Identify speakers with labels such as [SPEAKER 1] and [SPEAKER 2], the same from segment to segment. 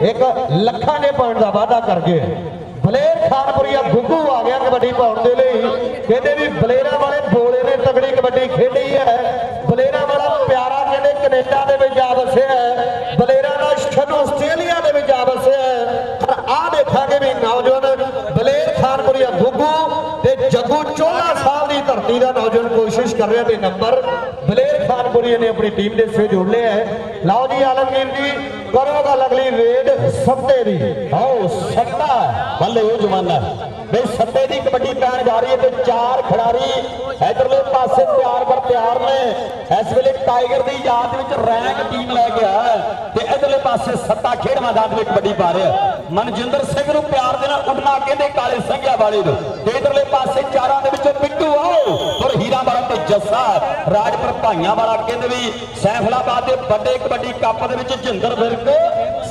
[SPEAKER 1] ਇੱਕ ਲੱਖਾਂ ਦੇ ਪੁਆਇੰਟ ਦਾ ਵਾਅਦਾ ਕਰ ਗਏ ਬਲੇਰ ਖਾਨਪੁਰੀਆ ਗੁੱਗੂ ਆ ਗਿਆ ਕਬੱਡੀ ਪਾਉਣ ਦੇ ਲਈ ਕਹਿੰਦੇ ਵੀ ਬਲੇਰਾਂ ਵਾਲੇ ਬੋਲੇ ਨੇ ਤਗੜੀ ਕਬੱਡੀ ਖੇਡੀ ਹੈ ਬਲੇਰਾਂ ਵਾਲਾ ਪਿਆਰਾ ਕਹਿੰਦੇ ਕੈਨੇਡਾ ਦੇ ਵਿੱਚ ਆ ਵਸਿਆ ਹੈ ਬਲੇਰਾਂ ਦਾ ਸ਼ਰਨ ਆਸਟ੍ਰੇਲੀਆ ਦੇ ਵਿੱਚ ਆ ਵਸਿਆ ਹੈ ਪਰ ਆ ਦੇਖਾਂਗੇ ਵੀ ਨੌਜਵਾਨ ਬਲੇਰ ਖਾਨਪੁਰੀਆ ਗੁੱਗੂ ਤੇ ਜੱਗੂ ਚੋਲਾ ਸਾਹਿਬ ਦਾ ਨੌਜਵਾਨ ਕੋਸ਼ਿਸ਼ ਕਰ ਰਿਹਾ ਤੇ ਨੰਬਰ ਬਲੇਰ ਖਾਨਪੁਰੀਆ ਨੇ ਆਪਣੀ ਟੀਮ ਦੇ ਸੇ ਜੋੜ ਲਿਆ ਹੈ। ਲਓ ਜੀ ਆਲਮਗੀਰ ਜੀ, ਕਰੋ ਗੱਲ ਅਗਲੀ ਰੇਡ ਸੱਤੇ ਦੀ।
[SPEAKER 2] ਆਓ, ਸੱਤਾ, ਬੱਲੇ ਉਹ ਜਮਾਨਾ ਬਈ ਸੱਤੇ ਦੀ ਕਬੱਡੀ ਪੈਣ ਜਾ ਰਹੀ ਹੈ ਤੇ ਚਾਰ ਖਿਡਾਰੀ ਇਧਰਲੇ ਪਾਸੇ ਪਿਆਰ ਪਰ ਪਿਆਰ ਨੇ। ਇਸ ਵੇਲੇ ਟਾਈਗਰ ਦੀ ਯਾਦ ਵਿੱਚ ਰੈਂਕ ਟੀਮ ਲੈ ਗਿਆ ਤੇ ਇਧਰਲੇ ਪਾਸੇ ਸੱਤਾ ਖੇਡ ਮੈਦਾਨ ਵਿੱਚ ਕਬੱਡੀ ਪਾ ਰਿਹਾ ਮਨਜਿੰਦਰ ਸਿੰਘ ਨੂੰ ਪਿਆਰ ਦੇ ਨਾਲ ਉੱਡਣਾ ਕਹਿੰਦੇ ਕਾਲੇ ਸੰਘਿਆ ਵਾਲੇ ਨੂੰ। ਤੇ ਇਧਰਲੇ ਪਾਸੇ ਚਾਰਾਂ ਦੇ ਵਿੱਚੋਂ ਪਿੱਟੂ ਆਓ ਔਰ ਹੀਰਾ ਵਾਲਾ ਤੇ ਜੱਸਾ ਰਾਜਪੁਰ ਭਾਈਆਂ ਵਾਲਾ ਕਹਿੰਦੇ ਵੀ ਸੈਫਲਾਬਾਦ ਦੇ ਵੱਡੇ ਕਬੱਡੀ ਕੱਪ ਦੇ ਵਿੱਚ ਜਿੰਦਰ ਵਿਰਕ,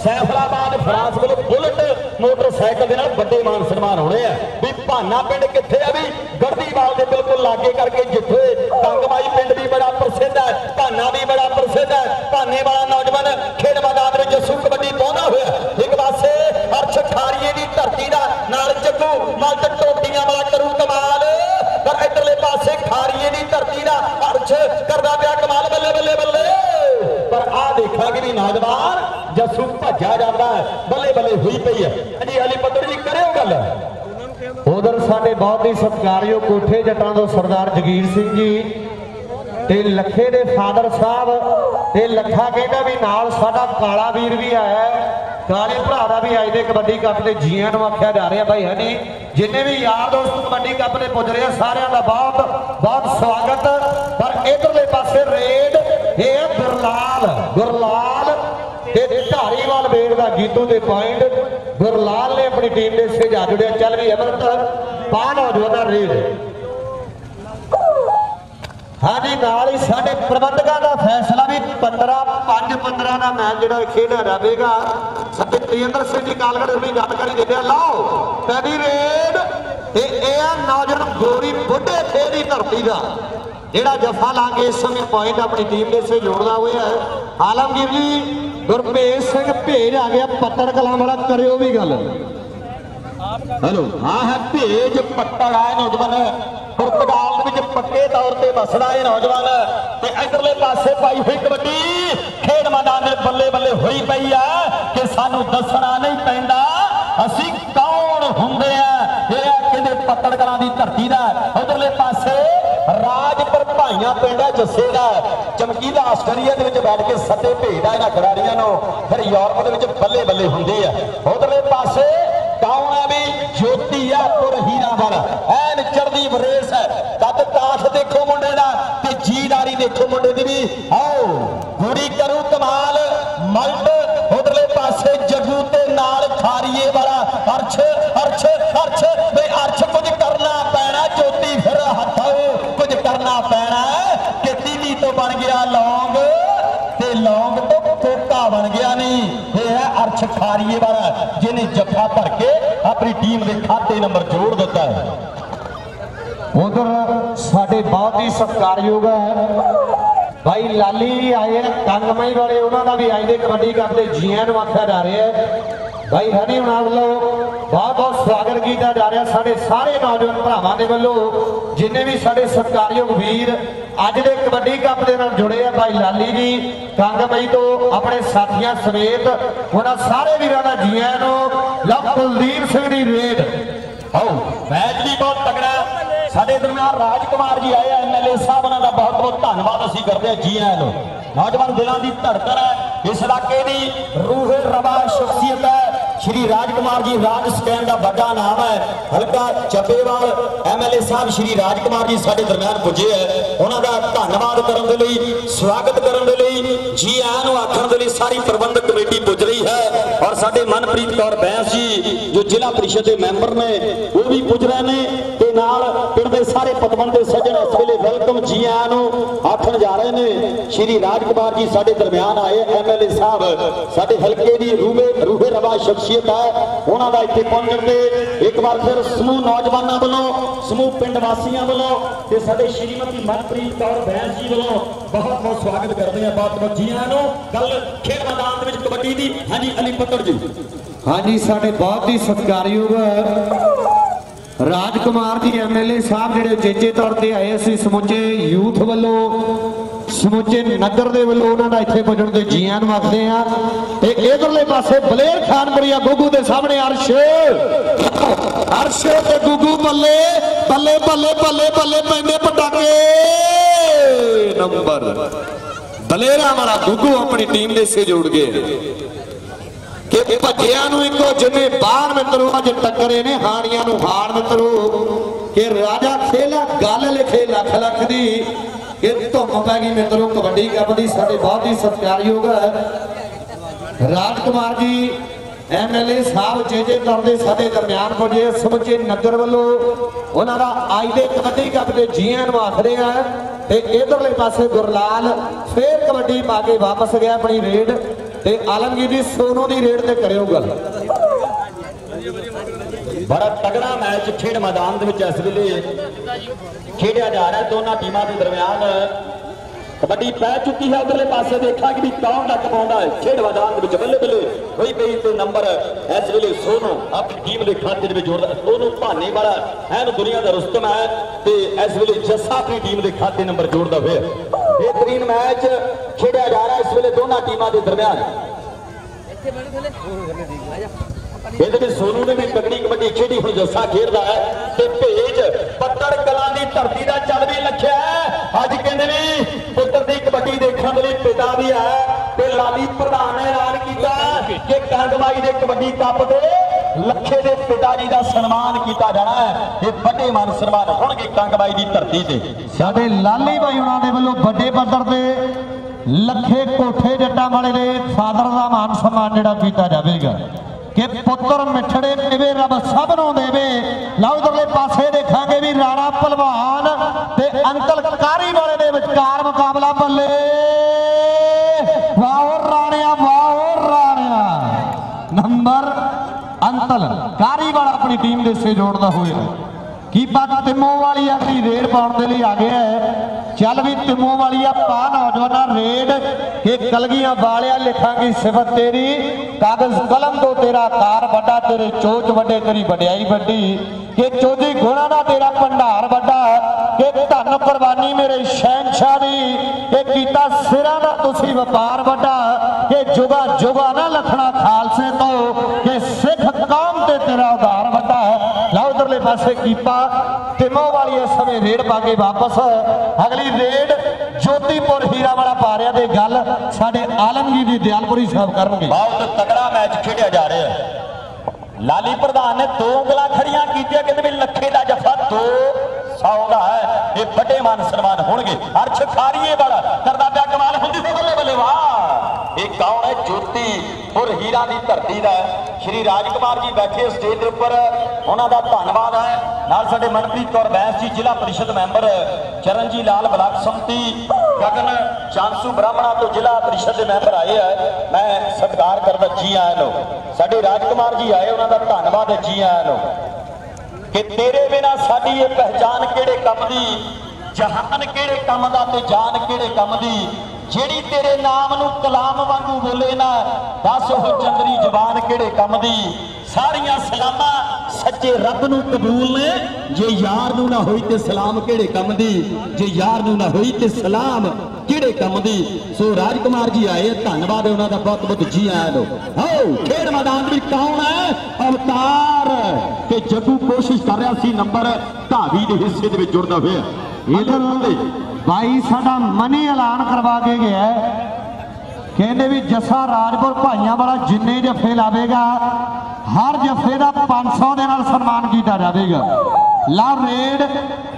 [SPEAKER 2] ਸੈਫਲਾਬਾਦ ਫਰਾਂਸ ਵੱਲੋਂ ਬੁਲਟ ਮੋਟਰਸਾਈਕਲ ਦੇ ਨਾਲ ਵੱਡੇ ਮਾਨ ਸਨਮਾਨ ਹੋਣੇ ਆ। ਵੀ ਭਾਨਾ ਪਿੰਡ ਕਿੱਥੇ ਆ ਵੀ ਗੜਦੀਵਾਲ ਦੇ ਬਿਲਕੁਲ ਲਾਗੇ ਕਰਕੇ ਜਿੱਥੇ ਟੰਗਮਾਈ ਦਾ ਕਰਦਾ ਪਿਆ ਕਮਾਲ ਬੱਲੇ ਬੱਲੇ ਬੱਲੇ। ਪਰ ਆ ਦੇਖਾਂਗੇ ਵੀ ਨੌਜਵਾਨ, ਜੱਸੂ ਭੱਜਿਆ ਜਾਂਦਾ ਬੱਲੇ ਬੱਲੇ ਹੋਈ ਪਈ ਹੈ। ਜੀ ਅਲੀ ਪੱਤਰ ਜੀ, ਕਰਿਓ ਗੱਲ।
[SPEAKER 1] ਉਧਰ ਸਾਡੇ ਬਹੁਤ ਹੀ ਸਤਿਕਾਰਯੋਗ ਕੋਠੇ ਜੱਟਾਂ ਤੋਂ ਸਰਦਾਰ ਜਗੀਰ ਸਿੰਘ ਜੀ ਤੇ ਲੱਖੇ ਦੇ ਫਾਦਰ ਸਾਹਿਬ ਤੇ ਲੱਖਾ ਕਹਿੰਦਾ ਵੀ ਨਾਲ ਸਾਡਾ ਕਾਲਾ ਵੀਰ ਵੀ ਆਇਆ ਕਾਲੇ ਭਰਾ ਦਾ ਵੀ ਅੱਜ ਦੇ ਕਬੱਡੀ ਕੱਪ ਦੇ ਜੀਆਂ ਨੂੰ ਆਖਿਆ ਜਾ ਰਿਹਾ ਭਾਈ ਹਨੀ। ਜਿੰਨੇ ਵੀ ਯਾਰ ਦੋਸਤ ਕਬੱਡੀ ਕੱਪ ਦੇ ਪੁੱਜ ਰਹੇ ਸਾਰਿਆਂ ਦਾ ਬਹੁਤ ਬਹੁਤ ਸਵਾਗਤ। ਪਰ ਇਧਰਲੇ ਪਾਸੇ ਰੇਡ, ਇਹ ਹੈ ਗੁਰਲਾਲ। ਗੁਰਲਾਲ ਤੇ ਧਾਰੀਵਾਲ ਵੇਗ ਦਾ ਗੀਤੂ ਦੇ ਪੁਆਇੰਟ ਗੁਰਲਾਲ ਨੇ ਆਪਣੀ ਟੀਮ ਦੇ ਸੇ ਜਾ ਜੁੜਿਆ। ਚੱਲ ਵੀ ਅਮਰਤ ਪਾ ਨੌਜਵਾਨਾਂ ਰੇਡ। ਹਾਂਜੀ, ਨਾਲ ਹੀ ਸਾਡੇ ਪ੍ਰਬੰਧਕਾਂ ਦਾ ਫੈਸਲਾ ਵੀ 15 5 15 ਦਾ ਮੈਚ ਜਿਹੜਾ ਖੇਡਿਆ ਜਾਵੇਗਾ। ਸਾਡੇ ਤੇਂਦਰ ਸਿੰਘ ਜੀ ਕਾਲਗੜ ਵੀ ਜਾਣਕਾਰੀ ਦਿੰਦੇ ਆ। ਲਓ ਪਹਿਲੀ ਰੇਡ ਤੇ ਇਹ ਆ ਨੌਜਵਾਨ ਗੋਰੀ ਬੁੱਢੇ ਥੇ ਦੀ ਧਰਤੀ ਦਾ, ਜਿਹੜਾ ਜਫਾ ਲਾ ਇਸ ਸਮੇਂ ਪੁਆਇੰਟ ਆਪਣੀ ਟੀਮ ਦੇ ਸੇ ਜੋੜਦਾ ਹੋਇਆ ਹੈ। ਆਲਮਗੀਰ ਜੀ ਗੁਰਪ੍ਰੀਤ ਸਿੰਘ ਭੇਜ ਆ ਗਿਆ ਪੱਤਰ ਕਲਾਂ ਵਾਲਾ, ਕਰਿਓ ਵੀ ਗੱਲ।
[SPEAKER 2] ਹੈਲੋ, ਹਾਂ, ਹੈ, ਭੇਜ ਪੱਟੜ ਆਏ ਨੌਜਵਾਨ। ਪੁਰਤਗਾਲ ਦੇ ਵਿੱਚ ਪੱਕੇ ਤੌਰ ਤੇ ਵਸਦਾ ਇਹ ਨੌਜਵਾਨ। ਤੇ ਇਧਰਲੇ ਪਾਸੇ ਪਾਈ ਹੋਈ ਕਬੱਡੀ ਖੇਡ ਮੈਦਾਨ ਦੇ ਬੱਲੇ ਬੱਲੇ ਹੋਈ ਪਈ ਆ ਕਿ ਸਾਨੂੰ ਦੱਸਣਾ ਨਹੀਂ ਪੈਂਦਾ। ਅਸੀਂ ਕੌਣ ਹੁੰਦੇ ਆ? ਇਹ ਆ ਕਹਿੰਦੇ ਦੀ ਧਰਤੀ ਦਾ ਉਧਰਲੇ ਪਾਸੇ ਰਾਜਪੁਰ ਭਾਈਆਂ ਪਿੰਡ ਜੱਸੇ ਦਾ ਚਮਕੀਲਾ ਆਸਟ੍ਰੇਲੀਆ ਦੇ ਵਿੱਚ ਬੈਠ ਕੇ ਸੱਤੇ ਭੇਜਦਾ ਇਹਨਾਂ ਖਿਡਾਰੀਆਂ ਨੂੰ। ਫਿਰ ਯੂਰਪ ਦੇ ਵਿੱਚ ਬੱਲੇ ਬੱਲੇ ਹੁੰਦੇ ਆ। ਉਧਰਲੇ ਪਾਸੇ ਕੌਣ ਹੈ ਵੀ? ਜੋਤੀ ਆ ਐਨ ਚੜਦੀ ਬਰੇਸ ਹੈ। ਕੱਦ ਕਾਠ ਦੇਖੋ ਮੁੰਡੇ ਦਾ। ਤੇ ਦੇਖੋ ਮੁੰਡੇ ਦੀ ਵੀ। ਆਓ ਗੁਰੀ ਕਰੂ ਕਮਾਲ। ਮਲਟ ਉਧਰਲੇ ਪਾਸੇ ਜੱਗੂ ਤੇ ਨਾਲ ਖਾਰੀਏ ਵਾਲਾ। ਅਰਸ਼ ਅਰਸ਼ ਅਰਸ਼, ਵੇ ਅਰਸ਼, ਕੁਝ ਕਰਨਾ ਪੈਣਾ, ਜੋਤੀ ਫਿਰ ਹੱਥੋਂ ਕੁਝ ਕਰਨਾ ਪੈਣਾ ਕਿ ਤੀਵੀ ਤੋਂ ਬਣ ਗਿਆ ਲੌਂਗ। ਤੇ ਲੌਂਗ ਤੋਂ ਕੋਕਾ ਬਣ ਗਿਆ ਨਹੀਂ। ਇਹ ਹੈ ਅਰਸ਼ ਖਾਰੀਏ ਵਾਲਾ, ਜਿਹਨੇ ਜੱਫਾ ਭਰ ਕੇ ਆਪਣੀ ਟੀਮ ਦੇ ਖਾਤੇ ਨੰਬਰ ਜੋੜ ਦਿੱਤਾ ਹੈ।
[SPEAKER 1] ਬਹੁਤ ਹੀ ਸਤਿਕਾਰਯੋਗ ਹੈ। ਭਾਈ ਲਾਲੀ ਵੀ ਆਏ ਆ ਕੰਗਮਈ ਵਾਲੇ ਉਹਨਾਂ ਦਾ ਵੀ ਅੱਜ ਦੇ ਕਬੱਡੀ ਕੱਪ ਦੇ ਜੀਆਂ ਨੂੰ ਆਖਿਆ ਜਾ ਰਿਹਾ ਭਾਈ ਹਨੀ ਉਹਨਾਂ ਵੱਲੋਂ ਬਹੁਤ ਬਹੁਤ ਸਵਾਗਤ ਕੀਤਾ ਜਾ ਰਿਹਾ ਸਾਡੇ ਸਾਰੇ ਨੌਜਵਾਨ ਭਰਾਵਾਂ ਦੇ ਵੱਲੋਂ, ਜਿੰਨੇ ਵੀ ਸਾਡੇ ਸਤਿਕਾਰਯੋਗ ਵੀਰ ਅੱਜ ਦੇ ਕਬੱਡੀ ਕੱਪ ਦੇ ਨਾਲ ਜੁੜੇ ਆ, ਭਾਈ ਲਾਲੀ ਜੀ ਕੰਗਮਈ ਤੋਂ ਆਪਣੇ ਸਾਥੀਆਂ ਸਮੇਤ ਉਹਨਾਂ ਸਾਰੇ ਵੀਰਾਂ ਦਾ ਜੀਆਂ ਨੂੰ ਲਵ ਕੁਲਦੀਪ ਸਿੰਘ ਦੀ ਰੇਡ।
[SPEAKER 2] ਆਓ, ਮੈਚ ਵੀ ਬਹੁਤ ਤਕੜਾ ਸਾਡੇ ਦਰਮਿਆਨ ਰਾਜਕੁਮਾਰ ਜੀ ਆਏ ਐਮਐਲਏ ਸਾਹਿਬ, ਉਹਨਾਂ ਦਾ ਬਹੁਤ ਬਹੁਤ ਧੰਨਵਾਦ ਅਸੀਂ ਕਰਦੇ ਹਾਂ ਜੀ ਆਇਆਂ ਨੂੰ। ਨੌਜਵਾਨ ਦਿਲਾਂ ਦੀ ਧੜਕਣ ਹੈ, ਇਸ ਇਲਾਕੇ ਦੀ ਰੂਹ ਰਵਾ ਸ਼ਖਸੀਅਤ ਹੈ। ਸ਼੍ਰੀ ਰਾਜਕੁਮਾਰ ਜੀ, ਰਾਜ ਸਕੈਨ ਦਾ ਵੱਡਾ ਨਾਮ ਹੈ। ਹਲਕਾ ਚੱਬੇਵਾਲ ਐਮਐਲਏ ਸਾਹਿਬ ਸ਼੍ਰੀ ਰਾਜਕੁਮਾਰ ਜੀ ਸਾਡੇ ਦਰਮਿਆਨ ਪੁੱਜੇ ਹੈ। ਉਹਨਾਂ ਦਾ ਧੰਨਵਾਦ ਕਰਨ ਦੇ ਲਈ, ਸਵਾਗਤ ਕਰਨ ਦੇ ਲਈ, ਜੀ ਆਇਆਂ ਨੂੰ ਆਖਣ ਦੇ ਲਈ ਸਾਰੀ ਪ੍ਰਬੰਧਕ ਕਮੇਟੀ ਪੁੱਜ ਰਹੀ ਹੈ। ਔਰ ਸਾਡੇ ਮਨਪ੍ਰੀਤ ਕੌਰ ਬੈਂਸ ਜੀ, ਜੋ ਜ਼ਿਲ੍ਹਾ ਪ੍ਰੀਸ਼ਦ ਦੇ ਮੈਂਬਰ ਨੇ, ਉਹ ਵੀ ਪੁੱਜ ਰਹੇ ਨੇ। ਨਾਲ ਪਿੰਡ ਦੇ ਸਾਰੇ ਪਤਵੰਤੇ ਸੱਜਣ ਇਸ ਵੇਲੇ ਵੈਲਕਮ ਜੀ ਆਇਆਂ ਨੂੰ ਆਖਣ ਜਾ ਰਹੇ ਨੇ। ਸ਼੍ਰੀ ਰਾਜਕੁਮਾਰ ਜੀ ਸਾਡੇ ਦਰਮਿਆਨ ਆਏ ਐਮਐਲਏ ਸਾਹਿਬ। ਸਾਡੇ ਹਲਕੇ ਦੀ ਰੂਹੇ ਰੂਹੇ ਰਵਾ ਸ਼ਖਸੀਅਤ ਹੈ। ਉਹਨਾਂ ਦਾ ਇੱਥੇ ਪਹੁੰਚਣ ਤੇ ਇੱਕ ਵਾਰ ਫਿਰ ਸਮੂਹ ਨੌਜਵਾਨਾਂ ਵੱਲੋਂ, ਸਮੂਹ ਪਿੰਡ ਵਾਸੀਆਂ ਵੱਲੋਂ ਤੇ ਸਾਡੇ ਸ਼੍ਰੀਮਤੀ ਮਨਪ੍ਰੀਤ ਕੌਰ ਬੈਂਸ ਜੀ ਵੱਲੋਂ ਬਹੁਤ ਬਹੁਤ ਸਵਾਗਤ ਕਰਦੇ ਆ ਬਹੁਤ ਜੀ ਆਇਆਂ ਨੂੰ। ਕੱਲ ਖੇਡ ਮੈਦਾਨ ਦੇ ਵਿੱਚ ਕਬੱਡੀ ਦੀ। ਹਾਂਜੀ, ਅਲੀ ਪੱਤਰ ਜੀ।
[SPEAKER 1] ਹਾਂਜੀ, ਸਾਡੇ ਬਹੁਤ ਹੀ ਸਤਿਕਾਰਯੋਗ ਰਾਜਕੁਮਾਰ ਜੀ ਐਮਐਲਏ ਸਾਹਿਬ ਜਿਹੜੇ ਚੇਚੇ ਤੌਰ ਤੇ ਆਏ ਅਸੀਂ ਸਮੁੱਚੇ ਯੂਥ ਵੱਲੋਂ, ਸਮੁੱਚੇ ਨਗਰ ਦੇ ਵੱਲੋਂ ਉਹਨਾਂ ਦਾ ਇੱਥੇ ਪੁੱਜਣ ਤੇ ਜੀਆਂ ਨੂੰ ਆਖਦੇ ਆ। ਤੇ ਇਧਰਲੇ ਪਾਸੇ ਬਲੇਰ ਖਾਨਪੁਰੀਆ ਗੁੱਗੂ ਦੇ ਸਾਹਮਣੇ ਅਰਸ਼। ਅਰਸ਼ ਤੇ ਗੁੱਗੂ ਬੱਲੇ ਬੱਲੇ ਬੱਲੇ ਬੱਲੇ ਬੱਲੇ ਪੈਂਦੇ ਪਟਾਕੇ। ਨੰਬਰ। ਬਲੇਰਾ ਵਾਲਾ ਗੁੱਗੂ ਆਪਣੀ ਟੀਮ ਦੇ ਸੇ ਜੋੜ ਗਏ। ਕਿ ਭੱਜਿਆਂ ਨੂੰ ਇੱਕੋ ਜਿੰਨੇ ਬਾਣ ਮਿੱਤਰੋ ਅੱਜ ਟੱਕਰੇ ਨੇ, ਹਾਣੀਆਂ ਨੂੰ ਹਾਣ ਮਿੱਤਰੋ ਕਿ ਰਾਜਾ ਖੇਲਾ, ਗੱਲ ਲਿਖੇ ਲੱਖ ਲੱਖ ਦੀ। ਕਿ ਧੁੰਮ ਪੈ ਗਈ ਮਿੱਤਰੋ ਕਬੱਡੀ ਕੱਪ ਦੀ। ਸਾਡੇ ਬਹੁਤ ਹੀ ਸਤਿਕਾਰਯੋਗ ਰਾਜਕੁਮਾਰ ਜੀ ਐਮਐਲਏ ਸਾਹਿਬ ਜੇ ਜੇ ਕਰਦੇ ਸਾਡੇ ਦਰਮਿਆਨ ਪੁੱਜੇ ਸਮੁੱਚੇ ਨਗਰ ਵੱਲੋਂ ਉਹਨਾਂ ਦਾ ਅੱਜ ਦੇ ਕਬੱਡੀ ਕੱਪ ਦੇ ਜੀਆਂ ਨੂੰ ਆਖਦੇ ਆ। ਤੇ ਇਧਰਲੇ ਪਾਸੇ ਗੁਰਲਾਲ ਫੇਰ ਕਬੱਡੀ ਪਾ ਕੇ ਵਾਪਸ ਗਿਆ ਆਪਣੀ ਰੇਡ। ਤੇ ਆਲਮਗੀਰ ਜੀ ਸੋਨੂ ਦੀ ਰੇਡ ਤੇ ਕਰਿਓ ਗੱਲ।
[SPEAKER 2] ਬੜਾ ਤਗੜਾ ਮੈਚ ਖੇਡ ਮੈਦਾਨ ਦੇ ਵਿੱਚ ਇਸ ਵੇਲੇ ਖੇਡਿਆ ਜਾ ਰਿਹਾ। ਦੋਨਾਂ ਟੀਮਾਂ ਦੇ ਦਰਮਿਆਨ ਕਬੱਡੀ ਪੈ ਚੁੱਕੀ ਹੈ। ਉਧਰਲੇ ਪਾਸੇ ਦੇਖਾਂ ਕਿ ਵੀ ਕੌਣ ਤੱਕ ਪਾਉਂਦਾ ਹੈ। ਖੇਡ ਮੈਦਾਨ ਦੇ ਵਿੱਚ ਬੱਲੇ ਬੱਲੇ ਹੋਈ ਪਈ ਤੇ ਨੰਬਰ ਇਸ ਵੇਲੇ ਸੋਨੂ ਆਪਣੀ ਟੀਮ ਦੇ ਖਾਤੇ ਦੇ ਵਿੱਚ ਜੋੜਦਾ ਸੋਨੂ ਭਾਨੇ ਵਾਲਾ ਐਨ ਦੁਨੀਆ ਦਾ ਰੁਸਤਮ ਹੈ ਤੇ ਇਸ ਵੇਲੇ ਜੱਸਾ ਆਪਣੀ ਟੀਮ ਦੇ ਖਾਤੇ ਨੰਬਰ ਜੋੜਦਾ ਹੋਇਆ। ਬਿਹਤਰੀਨ ਮੈਚ ਖੇਡਿਆ ਜਾ ਰਿਹਾ ਇਸ ਵੇਲੇ ਦੋਨਾਂ ਟੀਮਾਂ ਦੇ ਦਰਮਿਆਨ ਇਹਦੇ ਵਿੱਚ ਸੋਨੂ ਨੇ ਵੀ ਤਕੜੀ ਕਬੱਡੀ ਖੇਡੀ ਹੁਣ ਜੱਸਾ ਖੇਡਦਾ ਹੈ ਤੇ ਭੇਜ ਪੱਤਰ ਕਲਾਂ ਦੀ ਧਰਤੀ ਦਾ ਚੱਲ ਵੀ ਲੱਖਿਆ ਹੈ। ਅੱਜ ਕਹਿੰਦੇ ਨੇ ਪੁੱਤਰ ਦੀ ਕਬੱਡੀ ਦੇਖਣ ਦੇ ਲਈ ਪਿਤਾ ਵੀ ਹੈ ਤੇ ਲਾਲੀ ਪ੍ਰਧਾਨ ਕੀਤਾ ਕਿ ਕੰਗਵਾਈ ਦੇ ਕਬੱਡੀ ਕੱਪ ਤੇ ਲੱਖੇ ਦੇ ਪਿਤਾ ਜੀ ਦਾ ਸਨਮਾਨ ਕੀਤਾ ਜਾਣਾ ਹੈ। ਇਹ ਵੱਡੇ ਮਾਨ ਸਨਮਾਨ ਹੋਣਗੇ ਕੰਗਵਾਈ ਦੀ ਧਰਤੀ ਤੇ।
[SPEAKER 1] ਸਾਡੇ ਲਾਲੀ ਬਾਈ ਉਹਨਾਂ ਦੇ ਵੱਲੋਂ ਵੱਡੇ ਪੱਧਰ ਤੇ ਲੱਖੇ ਕੋਠੇ ਜੱਟਾਂ ਵਾਲੇ ਦੇ ਫਾਦਰ ਦਾ ਮਾਨ ਸਨਮਾਨ ਜਿਹੜਾ ਕੀਤਾ ਜਾਵੇਗਾ। ਕਿ ਪੁੱਤਰ ਮਿੱਠੜੇ ਦੇਵੇ ਰੱਬ ਸਭ ਨੂੰ ਦੇਵੇ। ਲਓ ਇਧਰਲੇ ਪਾਸੇ ਦੇਖਾਂਗੇ ਵੀ ਰਾਣਾ ਪਹਿਲਵਾਨ ਤੇ ਅੰਕਲ ਕਾਰੀ ਵਾਲੇ ਦੇ ਵਿਚਕਾਰ ਮੁਕਾਬਲਾ ਬੱਲੇ। ਵਾਹ ਰਾਣਿਆ ਵਾਹ ਰਾਣਿਆ ਨੰਬਰ ਅੰਤਲ। ਕਾਰੀ ਆਪਣੀ ਟੀਮ ਦੇ ਸੇ ਜੋੜਦਾ ਹੋਇਆ ਕੀ ਬਾਤ ਵਾਲੀ ਆਪਣੀ ਰੇਡ ਪਾਉਣ ਦੇ ਲਈ ਆ ਗਿਆ ਹੈ। ਚੱਲ ਵੀ ਤਿਮੋ ਵਾਲੀ ਆ, ਪਾ ਨੌਜਵਾਨਾਂ ਰੇਡ। ਕਿ ਕਲਗੀਆਂ ਵਾਲਿਆ ਲਿਖਾਂਗੀ ਸਿਫਤ ਤੇਰੀ। ਕਾਗਜ਼ ਕਲਮ ਤੋਂ ਤੇਰਾ ਕਾਰ ਵੱਡਾ, ਤੇਰੇ ਚੋਚ ਵੱਡੇ, ਤੇਰੀ ਵਡਿਆਈ ਵੱਡੀ। ਕਿ ਚੋਜੀ ਗੁਣਾ ਦਾ ਤੇਰਾ ਭੰਡਾਰ ਵੱਡਾ। ਕਿ ਧੰਨ ਮੇਰੇ ਸ਼ਹਿਨशाह ਦੀ। ਕਿ ਕੀਤਾ ਸਿਰਾਂ ਦਾ ਤੁਸੀਂ ਵਪਾਰ ਵੱਡਾ। ਕਿ ਜੁਗਾ ਜੁਗਾ ਨਾ ਲਖਣਾ ਖਾਲਸੇ ਤੋਂ। ਕਿ ਸਿੱਖ ਕੌਮ ਤੇ ਤੇਰਾ ਉਧਾਰ ਵੱਡਾ ਲਓ ਉਧਰਲੇ ਪਾਸੇ ਕੀਪਾ। ਤਿਮੋ ਵਾਲੀ ਇਸ ਸਮੇਂ ਰੇਡ ਪਾ ਕੇ ਵਾਪਸ। ਅਗਲੀ ਰੇਡ ਜੋਤੀਪੁਰ ਹੀਰਾ ਵਾਲਾ ਪਾ ਰਿਹਾ ਤੇ ਗੱਲ ਸਾਡੇ ਆਲਮਗੀਰ ਦੀ ਦਿਆਲਪੁਰੀ ਸਾਹਿਬ ਕਰਨਗੇ।
[SPEAKER 2] ਬਹੁਤ ਤਗੜਾ ਮੈਚ ਖੇਡਿਆ ਜਾ ਰਿਹਾ ਹੈ। ਲਾਲੀ ਪ੍ਰਧਾਨ ਨੇ ਦੋ ਉਂਗਲਾਂ ਖੜੀਆਂ ਕੀਤੀਆਂ, ਕਹਿੰਦੇ ਵੀ ਲੱਖੇ ਦਾ ਜਫਾ ਦੋ ਸੌ ਦਾ ਹੈ। ਇਹ ਵੱਡੇ ਮਾਨ ਸਨਮਾਨ ਹੋਣਗੇ। ਅਰਸ਼ ਖਾਰੀਏ ਵਾਲਾ ਕਰਦਾ ਪਿਆ ਕਮਾਲ ਹੁੰਦੀ ਸੀ ਬੱਲੇ ਬੱਲੇ ਵਾਹ। ਇਹ ਕੌਣ ਹੈ? ਜੋਤੀ ਔਰ ਹੀਰਾ ਦੀ ਧਰਤੀ ਦਾ ਸ਼੍ਰੀ ਰਾਜਕੁਮਾਰ ਜੀ ਬੈਠੇ ਸਟੇਜ ਦੇ ਉੱਪਰ। ਉਹਨਾਂ ਦਾ ਧੰਨਵਾਦ ਹੈ। ਨਾਲ ਸਾਡੇ ਮਨਪ੍ਰੀਤ ਕੌਰ ਬੈਂਸ ਜੀ, ਜ਼ਿਲ੍ਹਾ ਪਰਿਸ਼ਦ ਮੈਂਬਰ ਚਰਨਜੀ ਲਾਲ, ਬਲਾਕ ਸੰਮਤੀ, ਗਗਨ ਚਾਂਸੂ ਬ੍ਰਾਹਮਣਾ ਤੋਂ ਜ਼ਿਲ੍ਹਾ ਪਰਿਸ਼ਦ ਦੇ ਮੈਂਬਰ ਆਏ ਆ। ਮੈਂ ਸਤਿਕਾਰ ਕਰਦਾ ਜੀ ਆਇਆਂ ਨੂੰ। ਸਾਡੇ ਰਾਜਕੁਮਾਰ ਜੀ ਆਏ, ਉਹਨਾਂ ਦਾ ਧੰਨਵਾਦ ਹੈ ਜੀ ਆਇਆਂ ਨੂੰ ਕਿ ਤੇਰੇ ਬਿਨਾ ਸਾਡੀ ਇਹ ਪਹਿਚਾਨ ਕਿਹੜੇ ਕੰਮ ਦੀ, ਜਹਾਨ ਕਿਹੜੇ ਕੰਮ ਦਾ ਤੇ ਜਾਨ ਕਿਹੜੇ ਕੰਮ ਦੀ? ਜਿਹੜੀ ਤੇਰੇ ਨਾਮ ਨੂੰ ਕਲਾਮ ਵਾਂਗੂ ਬੋਲੇ ਨਾ, ਦੱਸ ਉਹ ਚੰਦਰੀ ਜ਼ਬਾਨ ਕਿਹੜੇ ਕੰਮ ਦੀ? ਸਾਰੀਆਂ ਸਲਾਮਾਂ ਸੱਚੇ ਰੱਬ ਨੂੰ ਕਬੂਲ ਨੇ। ਜੇ ਯਾਰ ਨੂੰ ਨਾ ਹੋਈ ਤੇ ਸਲਾਮ ਕਿਹੜੇ ਕੰਮ ਦੀ? ਜੇ ਯਾਰ ਨੂੰ ਨਾ ਹੋਈ ਤੇ ਸਲਾਮ ਕਿਹੜੇ ਕੰਮ ਦੀ? ਸੋ ਰਾਜਕੁਮਾਰ ਜੀ ਆਏ, ਧੰਨਵਾਦ ਉਹਨਾਂ ਦਾ ਬਹੁਤ ਬਹੁਤ ਜੀ ਆਇਆਂ ਨੂੰ। ਆਓ, ਖੇਡ ਮੈਦਾਨ ਵਿੱਚ ਕੌਣ ਹੈ? ਅਵਤਾਰ। ਤੇ ਜੱਗੂ ਕੋਸ਼ਿਸ਼ ਕਰ ਰਿਹਾ ਸੀ ਨੰਬਰ ਧਾਵੀ ਦੇ ਹਿੱਸੇ ਦੇ ਵਿੱਚ ਜੁੜਦਾ ਹੋਇਆ।
[SPEAKER 1] ਇਧਰ ਬਾਈ ਸਾਡਾ ਮਨੀ ਐਲਾਨ ਕਰਵਾ ਕੇ ਗਿਆ ਕਹਿੰਦੇ ਵੀ ਜੱਸਾ ਰਾਜਪੁਰ ਭਾਈਆਂ ਵਾਲਾ ਜਿੰਨੇ ਜੱਫੇ ਲਾਵੇਗਾ, ਹਰ ਜੱਫੇ ਦਾ 500 ਦੇ ਨਾਲ ਸਨਮਾਨ ਕੀਤਾ ਜਾਵੇਗਾ। ਲਾ ਰੇਡ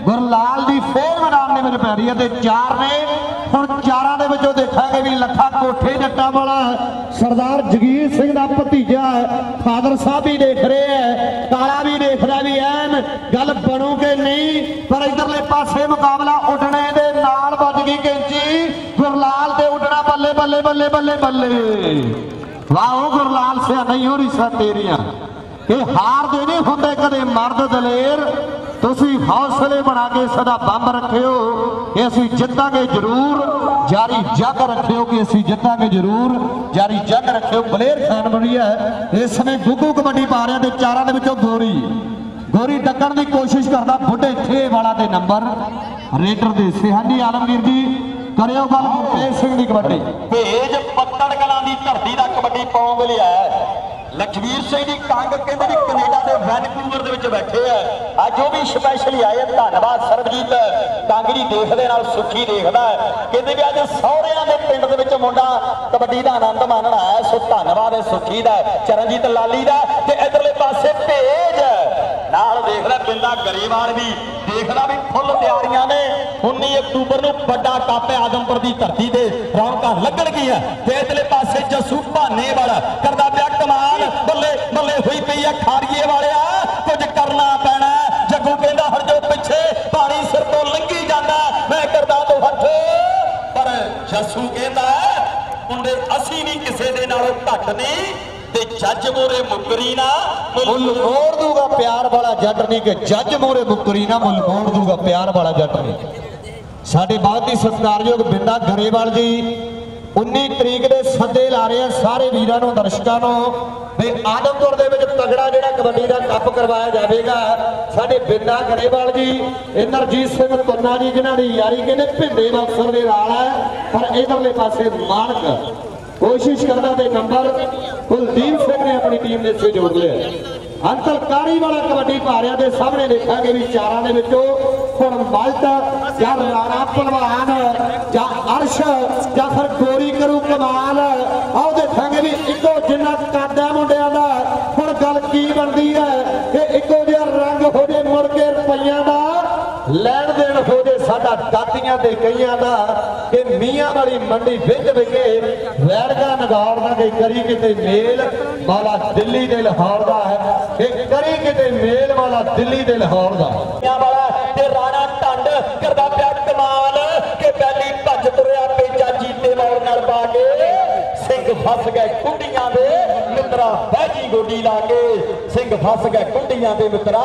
[SPEAKER 1] ਗੁਰਲਾਲ ਦੀ ਫੇਰ ਮੈਦਾਨ ਦੇ ਵਿੱਚ ਪੈ ਰਹੀ ਹੈ ਤੇ ਚਾਰ ਨੇ ਹੁਣ ਚਾਰਾਂ ਦੇ ਵਿੱਚੋਂ ਦੇਖਾਂਗੇ ਵੀ ਲੱਖਾ ਕੋਠੇ ਜੱਟਾਂ ਵਾਲਾ ਸਰਦਾਰ ਜਗੀਰ ਸਿੰਘ ਦਾ ਭਤੀਜਾ ਫਾਦਰ ਸਾਹਿਬ ਵੀ ਦੇਖ ਰਹੇ ਹੈ, ਕਾਲਾ ਵੀ ਦੇਖ ਰਿਹਾ ਵੀ ਐਨ ਗੱਲ ਬਣੂ ਕਿ ਨਹੀਂ, ਪਰ ਇਧਰਲੇ ਪਾਸੇ ਮੁਕਾਬਲਾ ਉੱਡਣੇ ਦੇ ਨਾਲ ਵੱਜ ਗਈ ਕੈਂਚੀ। ਗੁਰਲਾਲ ਤੇ ਉੱਡਣਾ ਬੱਲੇ ਬੱਲੇ ਬੱਲੇ ਬੱਲੇ ਬੱਲੇ। ਵਾਹ, ਉਹ ਗੁਰਲਾਲ ਸਿਆ ਨਹੀਂ ਹੋ ਰਿਸਾ ਤੇਰੀਆਂ। ਇਹ ਹਾਰ ਨਹੀਂ ਹੁੰਦੇ ਕਦੇ ਮਰਦ ਦਲੇਰ। ਤੁਸੀਂ ਹੌਸਲੇ ਬਣਾ ਕੇ ਸਦਾ ਬੰਬ ਰੱਖਿਓ ਕਿ ਅਸੀਂ ਜਿੱਤਾਂਗੇ ਜ਼ਰੂਰ। ਜਾਰੀ ਜਗ ਰੱਖਿਓ ਕਿ ਅਸੀਂ ਜਿੱਤਾਂਗੇ ਜ਼ਰੂਰ। ਜਾਰੀ ਜੱਗ ਰੱਖਿਓ, ਬਲੇਰ ਖਾਨ ਬਣੀਆ ਇਸ ਸਮੇਂ ਗੁੱਗੂ ਕਬੱਡੀ ਪਾ ਰਿਹਾ ਤੇ ਚਾਰਾਂ ਦੇ ਵਿੱਚੋਂ ਗੋਰੀ। ਗੋਰੀ ਡੱਕਣ ਦੀ ਕੋਸ਼ਿਸ਼ ਕਰਦਾ ਬੁੱਢੇ ਠੇ ਵਾਲਾ ਤੇ ਨੰਬਰ। ਰੇਡਰ ਦੇ ਸਿਹਾਨੀ ਆਲਮਗੀਰ ਜੀ ਕਰਿਓ ਗੱਲ ਗੁਰਤੇਜ ਸਿੰਘ ਦੀ ਕਬੱਡੀ।
[SPEAKER 2] ਭੇਜ ਪੱਤਣ ਕਲਾਂ ਦੀ ਧਰਤੀ ਦਾ ਕਬੱਡੀ ਪਾਉਣ ਲਈ ਆਇਆ ਲਖਵੀਰ ਸਿੰਘ ਦੀ ਕੰਗ ਕਹਿੰਦੇ ਵੀ ਕੈਨੇਡਾ ਦੇ ਵੈਨਕੂਵਰ ਦੇ ਵਿੱਚ ਬੈਠੇ ਆ। ਅੱਜ ਉਹ ਵੀ ਸਪੈਸ਼ਲੀ ਆਏ। ਧੰਨਵਾਦ ਸਰਬਜੀਤ। ਕਾਂਗੜੀ ਦੇਖਦੇ ਨਾਲ ਸੁਖੀ ਦੇਖਦਾ। ਕਹਿੰਦੇ ਵੀ ਅੱਜ ਸਹੁਰਿਆਂ ਦੇ ਪਿੰਡ ਦੇ ਵਿੱਚ ਮੁੰਡਾ ਕਬੱਡੀ ਦਾ ਆਨੰਦ ਮਾਣਨ ਆਇਆ ਸੋ ਧੰਨਵਾਦ ਹੈ ਸੁਖੀ ਦਾ ਚਰਨਜੀਤ ਲਾਲੀ ਦਾ ਤੇ ਇਧਰਲੇ ਪਾਸੇ ਭੇਜ। ਨਾਲ ਦੇਖਦਾ ਬਿੰਦਾ ਗਰੀਵਾਲ ਵੀ। ਦੇਖਦਾ ਵੀ ਫੁੱਲ ਤਿਆਰੀਆਂ ਨੇ। 19 ਅਕਤੂਬਰ ਨੂੰ ਵੱਡਾ ਕੱਪ ਆਦਮਪੁਰ ਦੀ ਧਰਤੀ ਤੇ ਰੌਣਕਾਂ ਲੱਗਣਗੀਆਂ ਤੇ ਇਧਰਲੇ ਪਾਸੇ ਜਸੂ ਭਾਨੇ ਵਾਲਾ ਕਰਦਾ ਪਿਆ ਕਮਾਲ। ਬੱਲੇ ਬੱਲੇ ਹੋਈ ਪਈ ਆ ਖਾਰੀਏ ਵਾਲਿਆ। ਕੁਝ ਕਰਨਾ ਪੈਣਾ। ਜੱਗੂ ਕਹਿੰਦਾ, ਹਟ ਜਾਓ ਪਿੱਛੇ। ਪਾਣੀ ਸਿਰ ਤੋਂ ਲੰਘੀ ਜਾਂਦਾ। ਮੈਂ ਕਰਦਾ ਤੋ ਹੱਥ। ਪਰ ਜਸੂ ਕਹਿੰਦਾ, ਮੁੰਡੇ, ਅਸੀਂ ਵੀ ਕਿਸੇ ਦੇ ਨਾਲੋਂ ਘੱਟ ਨਹੀਂ। ਤੇ ਜੱਜ ਮੋਰੇ ਮੁਕਰੀ ਨਾ
[SPEAKER 1] ਮੁੱਲ ਮੋੜ ਦੂਗਾ ਪਿਆਰ ਵਾਲਾ ਜੱਟ ਨਹੀਂ ਕਿ ਜੱਜ ਮੋਰੇ ਮੁੱਕਰੀ ਨਾ ਮੁੱਲ ਮੋੜ ਦੂਗਾ ਪਿਆਰ ਵਾਲਾ ਜੱਟ ਨਹੀਂ। ਸਾਡੇ ਬਹੁਤ ਹੀ ਸਤਿਕਾਰਯੋਗ ਬਿੰਦਾ ਗਰੇਵਾਲ ਜੀ 19 ਤਰੀਕ ਦੇ ਸੱਦੇ ਲਾ ਰਹੇ ਆ ਸਾਰੇ ਵੀਰਾਂ ਨੂੰ ਦਰਸ਼ਕਾਂ ਨੂੰ ਵੀ ਆਦਮਪੁਰ ਦੇ ਵਿੱਚ ਤਗੜਾ ਜਿਹੜਾ ਕਬੱਡੀ ਦਾ ਕੱਪ ਕਰਵਾਇਆ ਜਾਵੇਗਾ ਸਾਡੇ ਬਿੰਦਾ ਗਰੇਵਾਲ ਜੀ ਇੰਦਰਜੀਤ ਸਿੰਘ ਤੁੰਨਾ ਜੀ ਜਿਨ੍ਹਾਂ ਦੀ ਯਾਰੀ ਕਹਿੰਦੇ ਭਿੰਦੇ ਬਕਸਰ ਦੇ ਨਾਲ ਹੈ ਪਰ ਇਧਰਲੇ ਪਾਸੇ ਮਾਨਕ ਕੋਸ਼ਿਸ਼ ਕਰਦਾ ਤੇ ਨੰਬਰ। ਕੁਲਦੀਪ ਸਿੰਘ ਨੇ ਆਪਣੀ ਟੀਮ ਦੇ ਸੇ ਜੋੜ ਲਿਆ। ਅੰਤਲਕਾਰੀ ਵਾਲਾ ਕਬੱਡੀ ਭਾਰਿਆ ਦੇ ਸਾਹਮਣੇ ਦੇਖਾਂਗੇ ਵੀ ਚਾਰਾਂ ਦੇ ਵਿੱਚੋਂ ਹੁਣ ਮਲਟ ਜਾਂ ਰਾਣਾ ਪਹਿਲਵਾਨ ਜਾਂ ਅਰਸ਼ ਜਾਂ ਫਿਰ ਗੋਰੀ ਕਰੂ ਕਮਾਲ। ਆਓ ਦੇਖਾਂਗੇ ਵੀ ਇੱਕੋ ਜਿੰਨਾ ਕਾਦਾ ਮੁੰਡਿਆਂ ਦਾ ਹੁਣ ਗੱਲ ਕੀ ਬਣਦੀ ਹੈ ਕਿ ਇੱਕੋ ਜਿਹਾ ਰੰਗ ਹੋ ਜੇ ਮੁੜ ਕੇ ਰੁਪਈਆਂ ਦਾ। ਸਾਡਾ ਦਾਤੀਆਂ ਤੇ ਕਈਆਂ ਦਾ ਕਿ ਮੀਆਂ ਵਾਲੀ ਮੰਡੀ ਵਿੱਚ ਵਿਕੇ, ਵੈਰਗਾ ਨਗੌਰ ਦਾ ਕਿ ਕਰੀ ਕਿਤੇ ਮੇਲ ਵਾਲਾ ਦਿੱਲੀ ਦੇ ਲਾਹੌਰ ਦਾ ਹੈ, ਕਿ ਕਰੀ ਕਿਤੇ ਮੇਲ ਵਾਲਾ ਦਿੱਲੀ ਦੇ ਲਾਹੌਰ ਦਾ
[SPEAKER 2] ਕੁੜੀਆਂ ਵਾਲਾ ਤੇ ਰਾਣਾ ਢੰਡ ਕਰਦਾ ਪਿਆ ਕਮਾਲ, ਕਿ ਪਹਿਲੀ ਭੱਜ ਤੁਰਿਆ ਪੇਚਾ ਜੀਤੇ ਮੌੜ ਨਾਲ ਪਾ ਕੇ, ਸਿੰਘ ਫਸ ਗਏ ਕੁੰਡੀਆਂ ਦੇ ਮਿੱਤਰਾ, ਬਹਿਜੀ ਗੋਡੀ ਲਾ ਕੇ ਸਿੰਘ ਫਸ ਗਏ ਕੁੰਡੀਆਂ ਦੇ ਮਿੱਤਰਾ।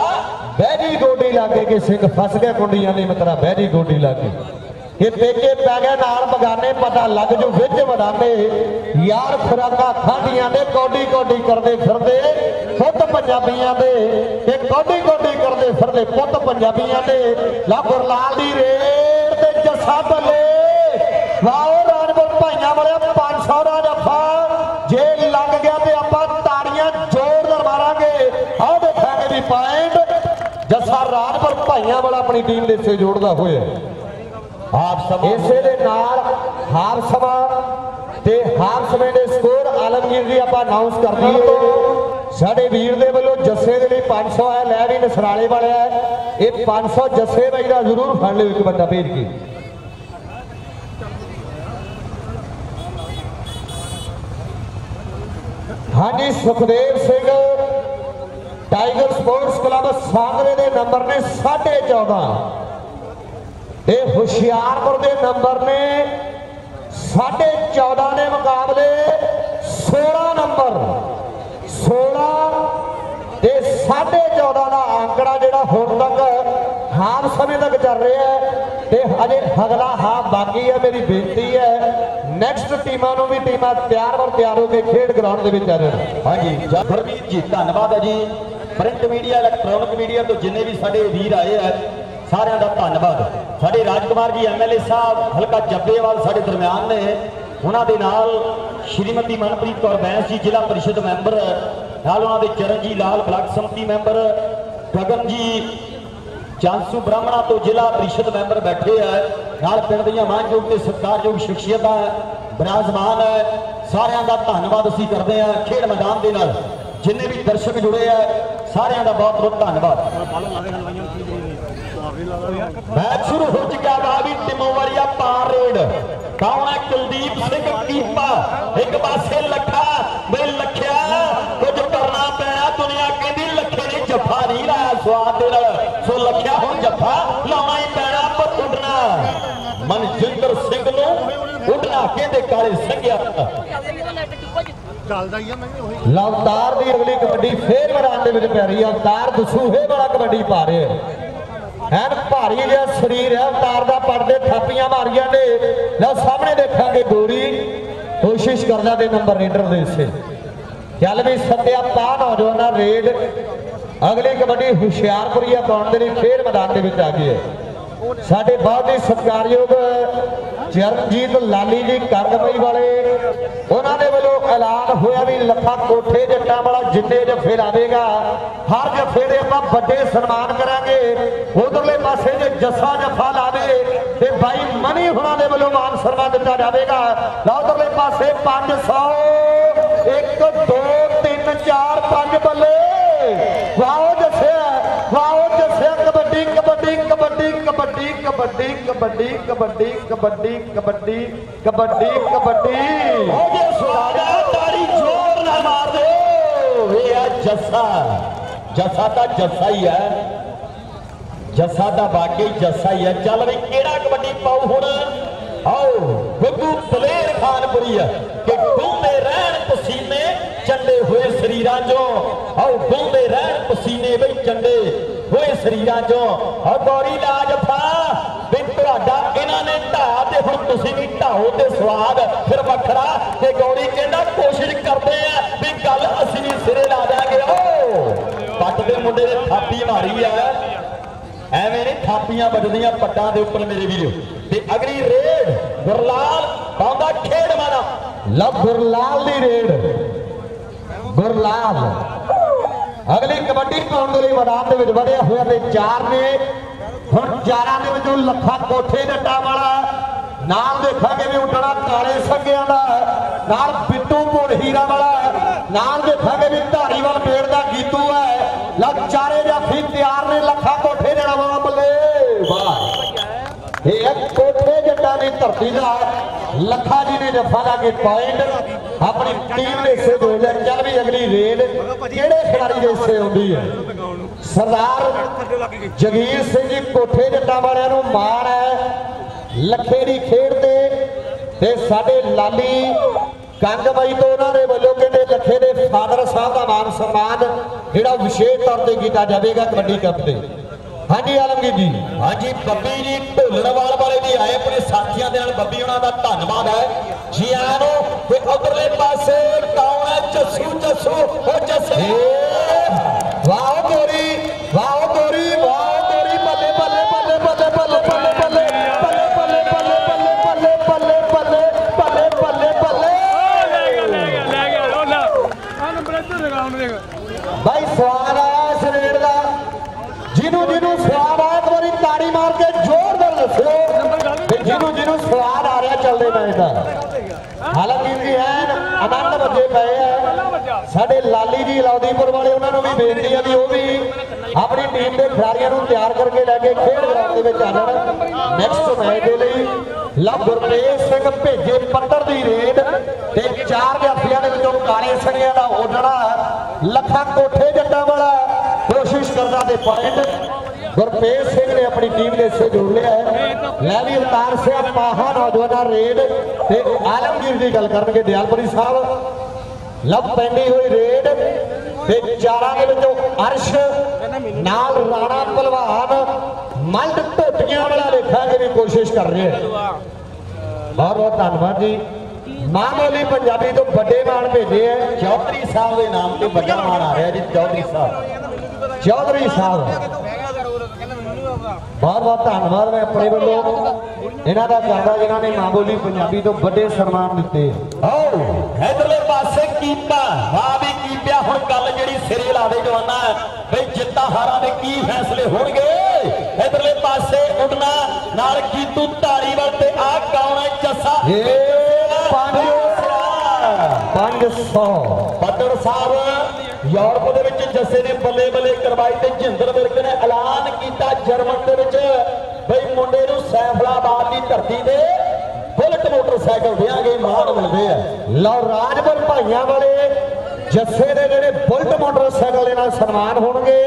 [SPEAKER 1] ਬਹਿਜੀ ਗੋਡੀ ਲਾਗੇ ਕਿ ਸਿੰਘ ਫਸ ਗਿਆ ਕੁੰਡੀਆਂ ਦੀ ਮਿੱਤਰਾ, ਬਹਿਜੀ ਗੋਡੀ ਲਾਗੇ ਕਿ। ਪੇਕੇ ਪੈ ਗਏ ਨਾਲ ਬਗਾਨੇ, ਪਤਾ ਲੱਗ ਜੂ ਵਿੱਚ ਵਡਾਨੇ। ਯਾਰ ਖੁਰਾਕਾਂ ਖਾਂਦੀਆਂ ਨੇ, ਕੋਡੀ ਕੋਡੀ ਕਰਦੇ ਫਿਰਦੇ। ਪੁੱਤ ਪੰਜਾਬੀਆਂ ਦੇ, ਕਿ ਕੋਡੀ ਕੋਡੀ ਕਰਦੇ ਫਿਰਦੇ ਪੁੱਤ ਪੰਜਾਬੀਆਂ ਦੇ। ਲਾ ਗੁਰਲਾਲ ਦੀ ਰੇਡ ਤੇ ਜੱਸਾ ਬੱਲੇ। ਵਾਓ ਰਾਣਪੁਰ ਭਾਈਆਂ ਵਾਲੇ 500 ਜੱਸਾ ਰਾਜਪੁਰ ਭਾਈਆਂ ਵਾਲਾ ਆਪਣੀ ਟੀਮ ਦੇ ਸੇ ਜੋੜਦਾ ਹੋਇਆ ਆਪ ਸਭ ਇਸੇ ਦੇ ਨਾਲ ਹਾਰ ਸਮਾਂ ਤੇ ਹਾਰ ਸਮੇਂ ਦੇ ਸਕੋਰ ਆਲਮਗੀਰ ਜੀ ਆਪਾਂ ਅਨਾਉਂਸ ਕਰ ਦਈਏ। ਸਾਡੇ ਵੀਰ ਦੇ ਵੱਲੋਂ ਜੱਸੇ ਦੇ ਲਈ 500 ਹੈ ਲੈ ਵੀ ਨਸਰਾਲੇ ਵਾਲਿਆ ਹੈ। ਇਹ 500 ਜੱਸੇ ਬਾਈ ਦਾ ਜ਼ਰੂਰ ਫੜ ਲਿਓ ਇੱਕ ਬੰਦਾ ਭੇਜ ਕੇ। ਹਾਂਜੀ Sukhdev Singh tiger sports club ਸਾਗਰੇ ਦੇ ਨੰਬਰ ਨੇ 14.5 ਇਹ ਹੁਸ਼ਿਆਰਪੁਰ ਦੇ ਨੰਬਰ ਨੇ 14.5 ਦੇ ਮੁਕਾਬਲੇ 16 ਨੰਬਰ। 16 ਤੇ 14.5 ਦਾ ਅੰਕੜਾ ਜਿਹੜਾ ਹੁਣ ਤੱਕ ਹਾਰ ਸਮੇਂ ਤੱਕ ਚੱਲ ਰਿਹਾ ਹੈ ਤੇ ਹਜੇ ਅਗਲਾ ਹਾਫ ਬਾਕੀ ਹੈ, ਮੇਰੀ ਬੇਨਤੀ ਹੈ ਨੈਕਸਟ ਟੀਮਾਂ ਨੂੰ ਵੀ ਟੀਮਾਂ ਤਿਆਰ ਵਰ ਤਿਆਰ ਹੋ ਕੇ ਖੇਡ ਗਰਾਊਂਡ ਦੇ ਵਿੱਚ ਆ ਜਾਣ।
[SPEAKER 2] ਹਾਂਜੀ ਗੁਰਮੀਤ ਜੀ, ਧੰਨਵਾਦ ਹੈ ਜੀ। ਪ੍ਰਿੰਟ ਮੀਡੀਆ, ਇਲੈਕਟ੍ਰੋਨਿਕ ਮੀਡੀਆ ਤੋਂ ਜਿੰਨੇ ਵੀ ਸਾਡੇ ਵੀਰ ਆਏ ਆ, ਸਾਰਿਆਂ ਦਾ ਧੰਨਵਾਦ। ਸਾਡੇ ਰਾਜਕੁਮਾਰ ਜੀ ਐਮਐਲਏ ਸਾਹਿਬ, ਹਲਕਾ ਜੱਬੇਵਾਲ ਸਾਡੇ ਦਰਮਿਆਨ ਨੇ। ਉਹਨਾਂ ਦੇ ਨਾਲ ਸ਼੍ਰੀਮਤੀ ਮਨਪ੍ਰੀਤ ਕੌਰ ਬੈਂਸ ਜੀ, ਜ਼ਿਲ੍ਹਾ ਪਰਿਸ਼ਦ ਮੈਂਬਰ, ਨਾਲ ਉਹਨਾਂ ਦੇ ਚਰਨਜੀ ਲਾਲ ਬਲਾਕ ਸੰਮਤੀ ਮੈਂਬਰ, ਗਗਨ ਜੀ, ਚਾਂਸੂ ਬ੍ਰਾਹਮਣਾ ਤੋਂ ਜ਼ਿਲ੍ਹਾ ਪਰਿਸ਼ਦ ਮੈਂਬਰ ਬੈਠੇ ਆ। ਨਾਲ ਪਿੰਡ ਦੀਆਂ ਮਾਨਯੋਗ ਤੇ ਸਤਿਕਾਰਯੋਗ ਸ਼ਖਸੀਅਤਾਂ ਬਰਾਜ਼ਮਾਨ ਹੈ ਸਾਰਿਆਂ ਦਾ ਧੰਨਵਾਦ ਅਸੀਂ ਕਰਦੇ ਆ ਖੇਡ ਮੈਦਾਨ ਦੇ ਨਾਲ। ਜਿੰਨੇ ਵੀ ਦਰਸ਼ਕ ਜੁੜੇ ਆ, ਸਾਰਿਆਂ ਦਾ ਬਹੁਤ ਬਹੁਤ ਧੰਨਵਾਦ। ਮੈਚ ਸ਼ੁਰੂ ਹੋ ਚੁੱਕਿਆ ਬਾਬੀ ਟਿਮੋਵਰੀਆ ਪਾਰ ਰੋਡ। ਕੌਣ ਹੈ? ਕੁਲਦੀਪ ਸਿੰਘ ਕੀਪਾ। ਇੱਕ ਪਾਸੇ ਲੱਖਾ ਬਈ ਲੱਖਿਆ। ਕੁਝ ਕਰਨਾ ਪੈਣਾ ਦੁਨੀਆ ਕਹਿੰਦੀ ਲੱਖੇ ਨੇ ਜੱਫਾ ਨਹੀਂ ਲਾਇਆ ਸਵਾਦ ਦੇ ਨਾਲ। ਸੋ ਲੱਖਿਆ ਹੁਣ ਜੱਫਾ ਲਾਉਣਾ ਹੀ ਪੈਣਾ ਪਰ ਉੱਡਣਾ। ਮਨਜਿੰਦਰ ਸਿੰਘ ਨੂੰ ਉੱਡਣਾ ਕਹਿੰਦੇ ਕਾਲੇ ਸੰਗਿਆ
[SPEAKER 3] ਚੱਲਦਾ ਹੀ ਆ, ਮੈਂ ਵੀ ਉਹੀ
[SPEAKER 1] ਲਵਤਾਰ ਦੀ ਅਗਲੀ ਕਬੱਡੀ ਫੇਰ ਮੈਦਾਨ ਦੇ ਵਿੱਚ ਪੈ ਰਹੀ ਹੈ ਅਵਤਾਰ ਦਸੂਹੇ ਵਾਲਾ ਕਬੱਡੀ ਪਾ ਰਿਹਾ ਐਨ ਭਾਰੀ ਜਿਹਾ ਸਰੀਰ ਹੈ ਅਵਤਾਰ ਦਾ ਪੜਦੇ ਥਾਪੀਆਂ ਮਾਰੀਆਂ ਨੇ। ਲਓ ਸਾਹਮਣੇ ਦੇਖਾਂਗੇ ਗੋਰੀ। ਕੋਸ਼ਿਸ਼ ਕਰਦਾ ਦੇ ਨੰਬਰ ਰੇਡਰ ਦੇ ਹਿੱਸੇ ਚੱਲ ਵੀ ਸੱਤਿਆ ਪਾ ਨੌਜਵਾਨਾਂ ਰੇਡ। ਅਗਲੀ ਕਬੱਡੀ ਹੁਸ਼ਿਆਰਪੁਰੀਆ ਪਾਉਣ ਦੇ ਲਈ ਫੇਰ ਮੈਦਾਨ ਦੇ ਵਿੱਚ ਆ ਗਈ ਹੈ। ਸਾਡੇ ਬਹੁਤ ਹੀ ਸਤਿਕਾਰਯੋਗ ਚਰਨਜੀਤ ਲਾਲੀ ਜੀ ਕੰਗਮਈ ਵਾਲੇ, ਉਹਨਾਂ ਦੇ ਵੱਲੋਂ ਐਲਾਨ ਹੋਇਆ ਵੀ ਲੱਖਾ ਕੋਠੇ ਜੱਟਾਂ ਵਾਲਾ ਜਿੰਨੇ ਜੱਫੇ ਲਾਵੇਗਾ ਹਰ ਜੱਫੇ ਦੇ ਆਪਾਂ ਵੱਡੇ ਸਨਮਾਨ ਕਰਾਂਗੇ। ਉਧਰਲੇ ਪਾਸੇ ਜੇ ਜੱਸਾ ਜੱਫਾ ਲਾਵੇ ਤੇ ਬਾਈ ਮਨੀ ਹੁਣਾਂ ਦੇ ਵੱਲੋਂ ਮਾਨ ਸਨਮਾਨ ਦਿੱਤਾ ਜਾਵੇਗਾ। ਲਓ, ਉਧਰਲੇ ਪਾਸੇ 500 1 2 3 4 5 ਬੱਲੇ ਵਾਓ ਜੱਸਿਆ ਵਾਓ ਜੱਸਿਆ ਕਬੱਡੀ ਕਬੱਡੀ ਕਬੱਡੀ ਕਬੱਡੀ ਕਬੱਡੀ ਕਬੱਡੀ ਕਬੱਡੀ ਕਬੱਡੀ ਕਬੱਡੀ ਕਬੱਡੀ ਕਬੱਡੀ
[SPEAKER 2] ਹੋ ਜੇ ਸੁਹਾਗਾ ਤਾੜੀ ਜ਼ੋਰ ਨਾਲ ਮਾਰ ਦਿਓ ਇਹ ਹੈ ਜੱਸਾ ਜੱਸਾ ਤਾਂ ਜੱਸਾ ਹੀ ਹੈ ਜੱਸਾ ਦਾ ਵਾਕਈ ਜੱਸਾ ਹੀ ਹੈ ਚੱਲ ਵੀ ਕਿਹੜਾ ਕਬੱਡੀ ਪਾਉ ਹੁਣ ਆਓ ਗੁੱਗੂ ਦਲੇਰ ਖਾਨਪੁਰੀ ਹੈ ਕਿ ਡੂੰਦੇ ਰਹਿਣ ਪਸੀਨੇ ਚੰਡੇ ਹੋਏ ਸਰੀਰਾਂ ਚੋਂ ਆਓ ਹੋਏ ਸਰੀਰਾਂ ਚੋਂ। ਆ ਗੌਰੀ ਲਾਜਫਾ ਵੀ ਤੁਹਾਡਾ, ਇਹਨਾਂ ਨੇ ਢਾਹ ਤੇ ਹੁਣ ਤੁਸੀਂ ਵੀ ਢਾਹੋ ਤੇ ਸਵਾਦ। ਫਿਰ ਵੱਖਰਾ, ਤੇ ਗੌਰੀ ਕਹਿੰਦਾ, ਕੋਸ਼ਿਸ਼ ਕਰਦੇ ਆ ਵੀ ਗੱਲ ਅਸੀਂ ਵੀ ਸਿਰੇ ਲਾ ਦਾਂਗੇ। ਓ! ਪੱਟ ਦੇ ਮੁੰਡੇ ਨੇ ਥਾਪੀ ਮਾਰੀ ਆ। ਐਵੇਂ ਨਹੀਂ ਥਾਪੀਆਂ ਵੱਜਦੀਆਂ ਪੱਟਾਂ ਦੇ ਉੱਪਰ ਮੇਰੇ ਵੀਰੋ। ਤੇ ਅਗਲੀ ਰੇਡ, ਗੁਰਲਾਲ ਪਾਉਂਦਾ ਖੇਡ ਮਾਨਾ
[SPEAKER 1] ਲਵ ਗੁਰਲਾਲ ਦੀ ਰੇਡ। ਗੁਰਲਾਲ। ਅਗਲੀ ਕਬੱਡੀ ਪਾਉਣ ਦੇ ਲਈ ਮੈਦਾਨ ਦੇ ਵਿੱਚ ਵਧਿਆ ਹੋਇਆ ਤੇ ਚਾਰ ਨੇ ਹੁਣ ਚਾਰਾਂ ਦੇ ਵਿੱਚੋਂ ਲੱਖਾ ਕੋਠੇ ਜੱਟਾਂ ਵਾਲਾ, ਨਾਲ ਦੇਖਾਂਗੇ ਵੀ ਉੱਡਣਾ, ਕਾਲੇ ਸੰਗਿਆਂ ਦਾ, ਨਾਲ ਬਿੱਟੂ ਭੁਰ ਹੀਰਾ ਵਾਲਾ, ਨਾਲ ਦੇਖਾਂਗੇ ਵੀ ਧਾਰੀਵਾਲ ਪੇੜ ਦਾ ਗੀਤੂ ਹੈ ਲੱਗ ਚਾਰੇ ਜਾਫੀ ਤਿਆਰ ਨੇ ਲੱਖਾ ਕੋਠੇ ਜਣਾ ਵਾਲਾ ਬੱਲੇ ਵਾਹ ਇਹ ਇੱਕ ਕੋਠੇ ਦੀ ਧਰਤੀ ਦਾ ਲੱਖਾ ਜੀ ਨੇ ਜਫਾ ਲਾ ਕੇ ਪੁਆਇੰਟ ਆਪਣੀ ਟੀਮ ਦੇ ਹਿੱਸੇ ਦੋ ਲੈ ਚੱਲ ਵੀ ਅਗਲੀ ਰੇਡ ਕਿਹੜੇ ਖਿਡਾਰੀ ਦੇ ਹਿੱਸੇ ਹੁੰਦੀ ਹੈ? ਸਰਦਾਰ ਜਗੀਰ ਸਿੰਘ ਜੀ ਕੋਠੇ ਜੱਟਾਂ ਵਾਲਿਆਂ ਨੂੰ ਮਾਣ ਹੈ। ਲੱਖੇ ਦੀ ਖੇਡ ਤੇ ਤੇ ਸਾਡੇ ਲਾਲੀ ਕੰਗਬਾਈ ਤੋਂ ਉਹਨਾਂ ਦੇ ਵੱਲੋਂ ਕਹਿੰਦੇ ਲੱਖੇ ਦੇ ਫਾਦਰ ਸਾਹਿਬ ਦਾ ਮਾਨ ਸਨਮਾਨ ਜਿਹੜਾ ਵਿਸ਼ੇਸ਼ ਤੌਰ ਤੇ ਕੀਤਾ ਜਾਵੇਗਾ ਕਬੱਡੀ ਕੱਪ ਤੇ। ਹਾਂਜੀ ਆਲਮਗੀਰ ਜੀ।
[SPEAKER 2] ਹਾਂਜੀ ਬੱਬੀ ਜੀ ਢੋਲਣਵਾਲ ਵਾਲੇ ਵੀ ਆਏ ਆਪਣੇ ਸਾਥੀਆਂ ਦੇ ਨਾਲ ਬੱਬੀ ਉਹਨਾਂ ਦਾ ਧੰਨਵਾਦ ਹੈ। ਜੀ ਆਇਆਂ ਨੂੰ ਤੇ ਉਧਰਲੇ ਪਾਸੇ
[SPEAKER 1] ਆਨੰਦ ਪਏ ਆ। ਸਾਡੇ ਲਾਲੀ ਜੀ, ਲਾਉਦੀਪੁਰ ਵਾਲੇ, ਉਹਨਾਂ ਨੂੰ ਵੀ ਬੇਨਤੀ ਆ ਵੀ ਉਹ ਵੀ ਆਪਣੀ ਟੀਮ ਦੇ ਖਿਡਾਰੀਆਂ ਨੂੰ ਤਿਆਰ ਕਰਕੇ ਲੈ ਕੇ ਖੇਡ ਗਰਾਊਂਡ ਦੇ ਵਿੱਚ ਆ ਜਾਣ। ਨੈਕਸਟ ਮੈਚ ਦੇ ਲਈ ਲਵ ਗੁਰਤੇਜ ਸਿੰਘ ਭੇਜੇ ਪੱਤਰ ਦੀ ਰੇਡ ਤੇ ਚਾਰ ਜਾਫੀਆਂ ਦੇ ਵਿੱਚੋਂ ਕਾਲੇ ਸੰਗਿਆਂ ਦਾ ਓਡਣਾ ਲੱਖਾਂ ਕੋਠੇ ਜੱਟਾਂ ਵਾਲਾ ਕੋਸ਼ਿਸ਼ ਕਰਦਾ ਤੇ ਪੁਆਇੰਟ ਗੁਰਪ੍ਰੀਤ ਸਿੰਘ ਨੇ ਆਪਣੀ ਟੀਮ ਦੇ ਹਿੱਸੇ ਜੋੜ ਲਿਆ ਹੈ। ਲੈ ਵੀ ਅਵਤਾਰ ਸਿੰਘ ਪਾਹਾ ਨੌਜਵਾਨਾਂ ਰੇਡ ਤੇ ਆਲਮਗੀਰ ਦੀ ਗੱਲ ਕਰਨਗੇ, ਦਿਆਲਪੁਰੀ ਸਾਹਿਬ। ਲੱਭ ਪੈਂਦੀ ਹੋਈ ਰੇਡ ਤੇ ਚਾਰਾਂ ਦੇ ਵਿੱਚੋਂ ਅਰਸ਼, ਨਾਲ ਰਾਣਾ ਪਹਿਲਵਾਨ ਮਲਟ ਢੋਟੀਆਂ ਵਾਲਾ ਦੇਖਾਂਗੇ ਵੀ ਕੋਸ਼ਿਸ਼ ਕਰ ਰਿਹਾ ਹੈ ਬਹੁਤ ਬਹੁਤ ਧੰਨਵਾਦ ਜੀ। ਮਾਮੂਲੀ ਪੰਜਾਬੀ ਤੋਂ ਵੱਡੇ ਮਾਣ ਭੇਜੇ ਹੈ।
[SPEAKER 2] ਚੌਧਰੀ ਸਾਹਿਬ ਦੇ ਨਾਮ ਤੇ ਵੱਡਾ ਮਾਣ ਆ ਰਿਹਾ ਜੀ, ਚੌਧਰੀ ਸਾਹਿਬ।
[SPEAKER 1] ਚੌਧਰੀ ਸਾਹਿਬ। ਬਹੁਤ ਬਹੁਤ ਧੰਨਵਾਦ ਮੈਂ ਆਪਣੇ ਵੱਲੋਂ। ਇਹਨਾਂ ਦਾ ਕਰਦਾ ਜਿਨ੍ਹਾਂ ਨੇ ਮਾਂ ਬੋਲੀ ਪੰਜਾਬੀ ਤੋਂ ਵੱਡੇ ਸਨਮਾਨ ਦਿੱਤੇ
[SPEAKER 2] ਆਓ ਇਧਰਲੇ ਪਾਸੇ ਕੀਤਾ ਵਾਹ ਵੀ ਕੀਪਿਆ। ਹੁਣ ਗੱਲ ਜਿਹੜੀ ਸਿਰੇ ਲਾ ਦੇ ਜਵਾਨਾ ਬਈ ਜਿੱਤਾਂ ਹਾਰਾਂ ਦੇ ਕੀ ਫੈਸਲੇ ਹੋਣਗੇ? ਇਧਰਲੇ ਪਾਸੇ ਉੱਡਣਾ ਨਾਲ ਕੀਤੂ ਧਾਰੀਵਾਲ ਤੇ ਆ ਕੌਣ ਹੈ ਜੱਸਾ?
[SPEAKER 1] ਇਹ 500
[SPEAKER 2] ਬੱਦੜ ਸਾਹਿਬ ਯੂਰਪ ਦੇ ਵਿੱਚ ਜੱਸੇ ਨੇ ਬੱਲੇ ਬੱਲੇ ਕਰਵਾਈ ਤੇ ਜਿੰਦਰ ਵਿਰਕ ਨੇ ਐਲਾਨ ਕੀਤਾ ਜਰਮਨ ਦੇ ਵਿੱਚ। ਬਈ ਮੁੰਡੇ ਨੂੰ ਸੈਫਲਾਬਾਦ ਦੀ ਧਰਤੀ ਦੇ ਬੁਲਟ ਮੋਟਰਸਾਈਕਲ ਦੇਾਂਗੇ ਮਾਣ ਮਿਲਦੇ ਆ।
[SPEAKER 1] ਲਓ ਰਾਜਪੁਰ ਭਾਈਆਂ ਵਾਲੇ, ਜੱਸੇ ਦੇ ਜਿਹੜੇ ਬੁਲਟ ਮੋਟਰਸਾਈਕਲ ਦੇ ਨਾਲ ਸਨਮਾਨ ਹੋਣਗੇ,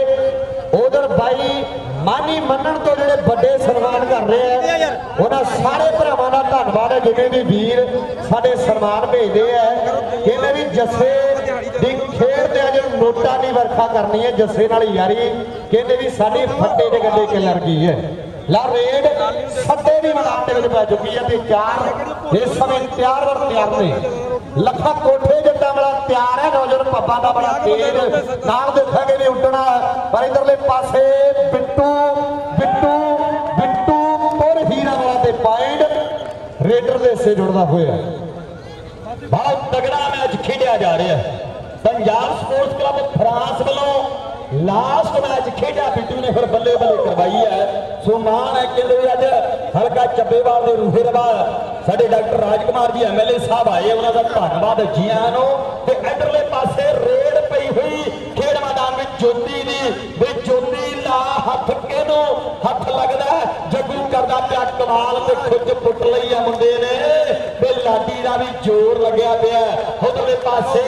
[SPEAKER 1] ਉਧਰ ਬਾਈ ਮਾਨੀ ਮੰਨਣ ਤੋਂ ਜਿਹੜੇ ਵੱਡੇ ਸਨਮਾਨ ਕਰ ਰਹੇ ਆ, ਉਹਨਾਂ ਸਾਰੇ ਭਰਾਵਾਂ ਦਾ ਧੰਨਵਾਦ ਹੈ। ਜਿਵੇਂ ਵੀ ਵੀਰ ਸਾਡੇ ਸਨਮਾਨ ਭੇਜਦੇ ਆ, ਕਹਿੰਦੇ ਵੀ ਜੱਸੇ ਦੀ ਖੇਡ ਤੇ ਅੱਜ ਨੋਟਾਂ ਦੀ ਵਰਖਾ ਕਰਨੀ ਹੈ, ਜੱਸੇ ਨਾਲ ਯਾਰੀ, ਕਹਿੰਦੇ ਵੀ ਸਾਡੀ ਫੱਟੇ ਦੇ ਗੱਡੇ ਕਿਲਰ ਗਈ ਹੈ। ਲਾ ਰੇਡ ਸੱਤੇ ਦੀ ਮੈਦਾਨ ਦੇ ਵਿੱਚ ਪੈ ਚੁੱਕੀ ਹੈ ਤੇ ਚਾਰ ਇਸ ਸਮੇਂ ਤਿਆਰ ਵਰ ਤਿਆਰ ਨੇ। ਲੱਖਾ ਕੋਠੇ ਜੱਟਾਂ ਵਾਲਾ ਤਿਆਰ ਹੈ, ਨੌਜਵਾਨ ਪੱਬਾਂ ਦਾ ਬੜਾ ਤੇਜ਼ ਨਾਲ ਦੇਖਾਂਗੇ ਵੀ ਉੱਡਣਾ ਪਰ ਇਧਰਲੇ ਪਾਸੇ ਬਿੱਟੂ ਬਿੱਟੂ ਬਿੱਟੂ ਪੁਰ ਹੀਰਾ ਵਾਲਾ ਤੇ ਪੁਆਇੰਟ ਰੇਡਰ ਦੇ ਹਿੱਸੇ ਜੁੜਦਾ ਹੋਇਆ
[SPEAKER 2] ਬਹੁਤ ਤਗੜਾ ਮੈਚ ਖੇਡਿਆ ਜਾ ਰਿਹਾ ਹੈ। ਪੰਜਾਬ ਸਪੋਰਟਸ ਕਲੱਬ ਫਰਾਂਸ ਵੱਲੋਂ ਲਾਸਟ ਮੈਚ ਖੇਡਿਆ। ਬਿੱਟੂ ਨੇ ਫਿਰ ਬੱਲੇ ਬੱਲੇ ਕਰਵਾਈ ਹੈ। ਸੋ ਮਾਣ ਹੈ ਕਹਿੰਦੇ ਵੀ ਅੱਜ ਹਲਕਾ ਚੱਬੇਵਾਲ ਦੇ ਰੂਹੇ ਰਵਾ ਸਾਡੇ ਡਾਕਟਰ ਰਾਜਕੁਮਾਰ ਜੀ ਐਮਐਲਏ ਸਾਹਿਬ ਆਏ ਉਹਨਾਂ ਦਾ ਧੰਨਵਾਦ ਜੀ ਆਇਆਂ ਨੂੰ। ਤੇ ਇਧਰਲੇ ਪਾਸੇ ਰੇਡ ਪਈ ਹੋਈ ਖੇਡ ਮੈਦਾਨ ਵਿੱਚ ਜੋਤੀ ਦੀ। ਵੀ ਜੋਤੀ ਲਾ ਹੱਥ ਕਿਹਨੂੰ? ਹੱਥ ਲੱਗਦਾ ਹੈ? ਜੱਗੂ ਕਰਦਾ ਪਿਆ ਕਮਾਲ ਤੇ ਖੁੱਜ ਪੁੱਟ ਲਈ ਆ ਮੁੰਡੇ ਨੇ। ਤੇ ਲਾਡੀ ਦਾ ਵੀ ਜ਼ੋਰ ਲੱਗਿਆ ਪਿਆ। ਉਧਰਲੇ ਪਾਸੇ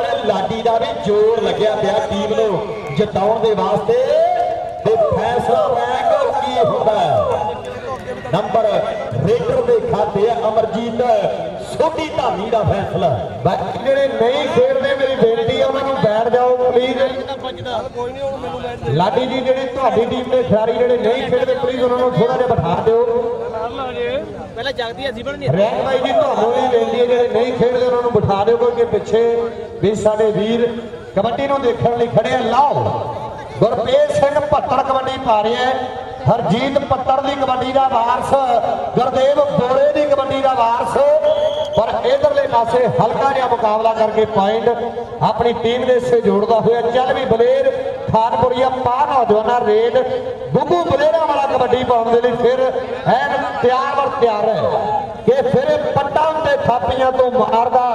[SPEAKER 2] ਬੈਂਚਾਂ ਲਾਡੀ ਦਾ ਵੀ ਜ਼ੋਰ ਲੱਗਿਆ ਪਿਆ ਟੀਮ ਨੂੰ। ਜਿਤਾਉਣ ਦੇ ਵਾਸਤੇ ਤੇ ਫੈਸਲਾ ਰੈਂਕ ਕੀ ਹੁੰਦਾ ਨੰਬਰ ਰੇਡਰ ਦੇ ਖਾਤੇ ਅਮਰਜੀਤ। ਸੋਢੀ ਧਾਮੀ ਦਾ ਫੈਸਲਾ।
[SPEAKER 1] ਬਾਕੀ ਜਿਹੜੇ ਨਹੀਂ ਖੇਡਦੇ, ਮੇਰੀ ਬੇਨਤੀ ਆ ਉਹਨਾਂ ਨੂੰ ਬੈਠ ਜਾਓ ਪਲੀਜ਼ ਲਾਡੀ ਜੀ, ਜਿਹੜੇ ਤੁਹਾਡੀ ਟੀਮ ਦੇ ਖਿਡਾਰੀ ਜਿਹੜੇ ਨਹੀਂ ਖੇਡਦੇ ਪਲੀਜ਼ ਉਹਨਾਂ ਨੂੰ ਥੋੜਾ ਜਿਹਾ ਬਿਠਾ ਦਿਓ।
[SPEAKER 3] ਪਹਿਲਾਂ ਜਗਦੀ ਹੈ ਜੀਵਨ ਨਹੀਂ
[SPEAKER 1] ਰੈਂਕ ਬਾਈ ਜੀ ਤੁਹਾਨੂੰ ਵੀ ਬੇਨਤੀ ਹੈ ਜਿਹੜੇ ਨਹੀਂ ਖੇਡਦੇ ਉਹਨਾਂ ਨੂੰ ਬਿਠਾ ਦਿਓ ਕਿਉਂਕਿ ਪਿੱਛੇ। ਵੀ ਸਾਡੇ ਵੀਰ ਕਬੱਡੀ ਨੂੰ ਦੇਖਣ ਲਈ ਖੜੇ ਆ। ਲਾਓ ਗੁਰਪ੍ਰੀਤ ਸਿੰਘ ਭੱਤੜ ਕਬੱਡੀ ਪਾ ਰਿਹਾ ਹੈ। ਹਰਜੀਤ ਪੱਤੜ ਦੀ ਕਬੱਡੀ ਦਾ ਵਾਰਸ। ਗੁਰਦੇਵ ਬੋੜੇ ਦੀ ਕਬੱਡੀ ਦਾ ਵਾਰਸ। ਪਰ ਇਧਰਲੇ ਪਾਸੇ ਹਲਕਾ ਜਿਹਾ ਮੁਕਾਬਲਾ ਕਰਕੇ ਪੁਆਇੰਟ ਆਪਣੀ ਟੀਮ ਦੇ ਹਿੱਸੇ ਜੋੜਦਾ ਹੋਇਆ। ਚੱਲ ਵੀ ਬਲੇਰ ਖਾਨਪੁਰੀਆ ਪਾ ਨੌਜਵਾਨਾਂ ਰੇਡ, ਬੱਬੂ ਬਲੇਰਾ ਵਾਲਾ ਕਬੱਡੀ ਪਾਉਣ ਦੇ ਲਈ ਫਿਰ ਐਨ ਤਿਆਰ ਵਰ ਤਿਆਰ ਹੈ ਕਿ ਫਿਰ ਪੱਟਾਂ ਉੱਤੇ ਥਾਪੀਆਂ ਤੋਂ ਮਾਰਦਾ,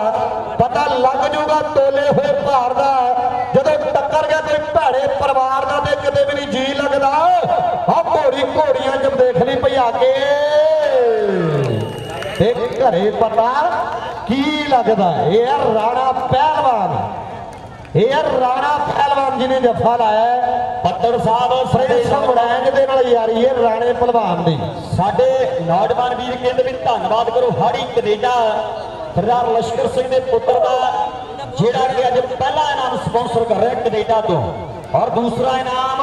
[SPEAKER 1] ਪਤਾ ਲੱਗ ਜੂਗਾ ਤੋਲੇ ਹੋਏ ਭਾਰ ਦਾ। ਜਦੋਂ ਟੱਕਰ ਗਿਆ ਤੇ ਭੈੜੇ ਪਰਿਵਾਰ ਦਾ ਤੇ ਕਿਤੇ ਵੀ ਨਹੀਂ ਜੀ ਲੱਗਦਾ। ਆ ਘੋੜੀ ਘੋੜੀਆਂ ਜਦ ਦੇਖ ਲਈ ਆ ਕੇ। ਘਰੇ ਪਤਾ ਕੀ ਲੱਗਦਾ? ਇਹ ਰਾਣਾ ਪਹਿਲਵਾਨ। ਇਹ ਰਾਣਾ ਪਹਿਲਵਾਨ ਜਿਹਨੇ ਜੱਫਾ ਲਾਇਆ
[SPEAKER 2] ਪੱਤਰ ਸਾਹਿਬ
[SPEAKER 1] ਪ੍ਰੇਮ ਸਿੰਘ ਦੇ ਨਾਲ ਯਾਰੀ ਹੈ ਰਾਣੇ ਪਹਿਲਵਾਨ ਦੀ।
[SPEAKER 2] ਸਾਡੇ ਨੌਜਵਾਨ ਵੀਰ ਕਹਿੰਦੇ ਵੀ ਧੰਨਵਾਦ ਕਰੋ ਹਾੜੀ ਕੈਨੇਡਾ। ਸਰਦਾਰ ਲਸ਼ਕਰ ਸਿੰਘ ਦੇ ਪੁੱਤਰ ਦਾ, ਜਿਹੜਾ ਕਿ ਅੱਜ ਪਹਿਲਾ ਇਨਾਮ ਸਪਾਂਸਰ ਕਰ ਰਿਹਾ ਕੈਨੇਡਾ ਤੋਂ। ਔਰ ਦੂਸਰਾ ਇਨਾਮ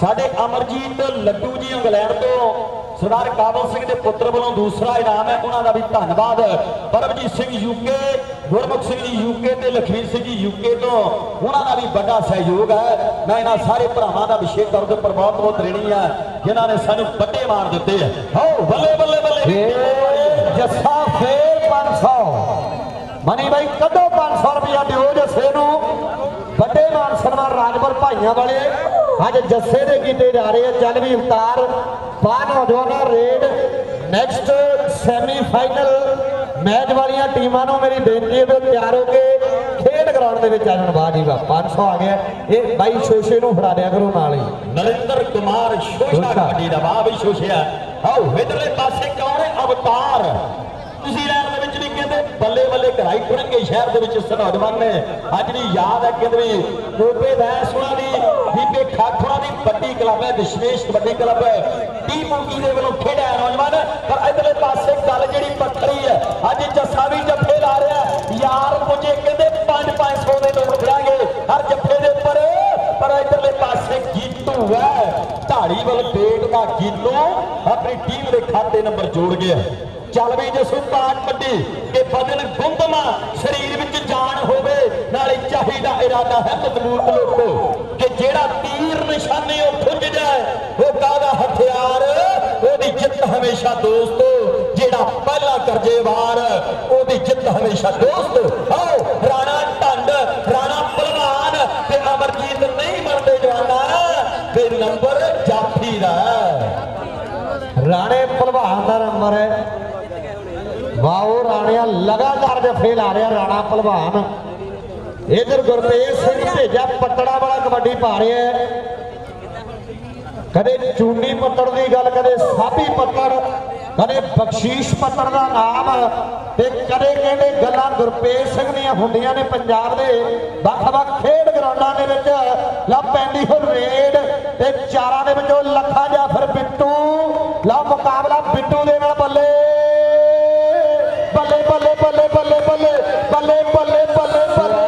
[SPEAKER 2] ਸਾਡੇ ਅਮਰਜੀਤ ਲੱਡੂ ਜੀ ਇੰਗਲੈਂਡ ਤੋਂ। ਸਰਦਾਰ ਕਾਬਲ ਸਿੰਘ ਦੇ ਪੁੱਤਰ ਵੱਲੋਂ ਦੂਸਰਾ ਇਨਾਮ ਹੈ, ਉਹਨਾਂ ਦਾ ਵੀ ਧੰਨਵਾਦ ਪਰਮਜੀਤ ਸਿੰਘ ਯੂਕੇ ਗੁਰਮੁਖ ਸਿੰਘ ਜੀ ਯੂਕੇ ਤੇ ਲਖਵੀਰ ਸਿੰਘ ਜੀ ਯੂਕੇ ਤੋਂ ਉਹਨਾਂ ਦਾ ਵੀ ਵੱਡਾ ਸਹਿਯੋਗ ਹੈ। ਮੈਂ ਇਹਨਾਂ ਸਾਰੇ ਭਰਾਵਾਂ ਦਾ ਵਿਸ਼ੇਸ਼ ਤੌਰ ਤੇ ਬਹੁਤ ਬਹੁਤ ਰੇਣੀ ਆ ਜਿਨ੍ਹਾਂ ਨੇ ਸਾਨੂੰ ਵੱਡੇ ਮਾਰ ਦਿੱਤੇ ਆ ਹੋ ਬੱਲੇ ਬੱਲੇ ਬੱਲੇ।
[SPEAKER 1] ਜੱਸਾ, ਫੇਰ 500 ਮਨੀ ਬਾਈ, ਕੱਢੋ 500 ਰੁਪਇਆ ਦਿਓ ਜੱਸੇ ਨੂੰ। ਵੱਡੇ ਮਾਨ ਸਨਮਾਨ ਰਾਜਪੁਰ ਭਾਈਆਂ ਵਾਲੇ। ਅੱਜ ਜੱਸੇ ਦੇ ਕੀਤੇ ਜਾ ਰਹੇ ਆ ਚੱਲ ਵੀ ਅਵਤਾਰ ਬਾਹਰ ਨੌਜਵਾਨਾਂ raid next semi final match ਵਾਲੀਆਂ ਟੀਮਾਂ ਨੂੰ ਮੇਰੀ ਬੇਨਤੀ ਹੈ ਵੀ ਤਿਆਰ ਹੋ ਕੇ ਖੇਡ ਗਰਾਊਂਡ ਦੇ ਵਿੱਚ ਆ ਜਾਣ। ਵਾਹ ਜੀ ਵਾਹ 500 ਆ ਗਿਆ। ਇਹ ਬਾਈ ਸ਼ੋਸ਼ੇ ਨੂੰ ਫੜਾ ਦਿਆ ਕਰੋ ਨਾਲ ਹੀ।
[SPEAKER 2] ਨਰਿੰਦਰ ਕੁਮਾਰ ਸ਼ੋਸ਼ਾ। ਕਬੱਡੀ ਦਾ ਵਾਹ ਵੀ ਸ਼ੋਸ਼ਿਆ। ਆਓ ਇਧਰਲੇ ਪਾਸੇ ਕੌਣ ਹੈ? ਅਵਤਾਰ। ਤੁਸੀਂ ਲੈਣ ਦੇ ਵਿੱਚ ਵੀ ਕਹਿੰਦੇ ਬੱਲੇ ਬੱਲੇ ਕਰਾਈ ਖੁਣਗੇ ਸ਼ਹਿਰ ਦੇ ਵਿੱਚ ਇਸ ਨੌਜਵਾਨ ਨੇ। ਅੱਜ ਵੀ ਯਾਦ ਹੈ ਕਹਿੰਦੇ ਵੀ ਕੋਪੇ ਦੀ। ਬੀਬੇ ਖਾਖੜਾ ਦੀ ਵੱਡੀ ਕਲੱਬ ਹੈ, ਵਿਸ਼ੇਸ਼ ਵੱਡੀ ਕਲੱਬ ਟੀ ਮੁੰਗੀ ਦੇ ਵੱਲੋਂ ਖੇਡਿਆ ਹੈ ਨੌਜਵਾਨ, ਪਰ ਇਧਰਲੇ ਪਾਸੇ ਗੱਲ ਜਿਹੜੀ ਪੱਖਰੀ ਹੈ, ਅੱਜ ਜੱਸਾ ਵੀ ਜੱਫੇ ਲਾ ਰਿਹਾ ਯਾਰ ਮੁਝੇ ਕਹਿੰਦੇ 5-500 ਦੇ ਨੋਟ ਖੜਾਂਗੇ ਹਰ ਜੱਫੇ ਦੇ ਉੱਪਰ। ਪਰ ਇਧਰਲੇ ਪਾਸੇ ਗੀਤੂ ਹੈ ਢਾੜੀ ਵੱਲ ਬੇਟ ਦਾ ਗੀਤੂ ਆਪਣੀ ਟੀਮ ਦੇ ਖਾਤੇ ਨੰਬਰ ਜੋੜ ਗਿਆ ਚੱਲ ਵੀ ਜਸੂ ਪਾਟ ਵੱਡੀ ਕਿ ਬਦਨ ਗੁੰਦਮਾ ਸਰੀਰ ਵਿੱਚ ਜਾਨ ਹੋਵੇ, ਨਾਲੇ ਚਾਹੀਦਾ ਇਰਾਦਾ ਹੈ ਮਜ਼ਬੂਤ ਲੋਕੋ। ਜਿਹੜਾ ਤੀਰ ਨਿਸ਼ਾਨੇ ਉਹ ਖੁੱਜ ਜਾਏ ਉਹ ਕਾਦਾ ਹਥਿਆਰ? ਉਹਦੀ ਜਿੱਤ ਹਮੇਸ਼ਾ ਦੋਸਤੋ, ਜਿਹੜਾ ਪਹਿਲਾ ਕਰਜੇ ਵਾਰ ਉਹਦੀ ਜਿੱਤ ਹਮੇਸ਼ਾ ਦੋਸਤ। ਆਓ, ਰਾਣਾ ਢੰਡ, ਰਾਣਾ ਪਹਿਲਵਾਨ ਤੇ ਅਮਰਜੀਤ ਨਹੀਂ ਮੰਨਦੇ ਜਵਾਨਾ, ਤੇ ਨੰਬਰ ਜਾਫੀ ਦਾ
[SPEAKER 1] ਰਾਣੇ ਭਲਵਾਨ ਦਾ ਨੰਬਰ ਹੈ। ਵਾਓ, ਰਾਣਿਆ ਲਗਾਤਾਰ ਜਫੇ ਲਾ ਰਿਹਾ, ਰਾਣਾ ਭਲਵਾਨ ਇਧਰ ਗੁਰਤੇਜ ਸਿੰਘ ਭੇਜਾ ਪੱਟੜਾ ਵਾਲਾ ਕਬੱਡੀ ਪਾ ਰਿਹਾ ਕਦੇ ਚੂਨੀ ਪੱਤੜ ਦੀ ਗੱਲ, ਕਦੇ ਸਾਬੀ ਪੱਤੜ, ਕਦੇ ਬਖਸ਼ੀਸ਼ ਪੱਤੜ ਦਾ ਨਾਮ ਤੇ ਕਦੇ ਕਹਿੰਦੇ ਗੱਲਾਂ ਗੁਰਪੇਸ਼ ਸਿੰਘ ਦੀਆਂ ਹੁੰਦੀਆਂ ਨੇ ਪੰਜਾਬ ਦੇ। ਵੱਖ-ਵੱਖ ਖੇਡ ਗਰਾਊਂਡਾਂ ਦੇ ਵਿੱਚ ਲਾ ਪੈਂਦੀ ਹੋ ਰੇਡ ਤੇ ਚਾਰਾਂ ਦੇ ਵਿੱਚੋਂ ਲੱਖਾ ਜਾਫਰ ਬਿੱਟੂ। ਲਾ ਮੁਕਾਬਲਾ ਬਿੱਟੂ ਦੇ ਨਾਲ ਬੱਲੇ ਬੱਲੇ। ਬੱਲੇ ਬੱਲੇ ਬੱਲੇ ਬੱਲੇ ਬੱਲੇ ਬੱਲੇ ਬੱਲੇ ਬੱਲੇ ਬੱਲੇ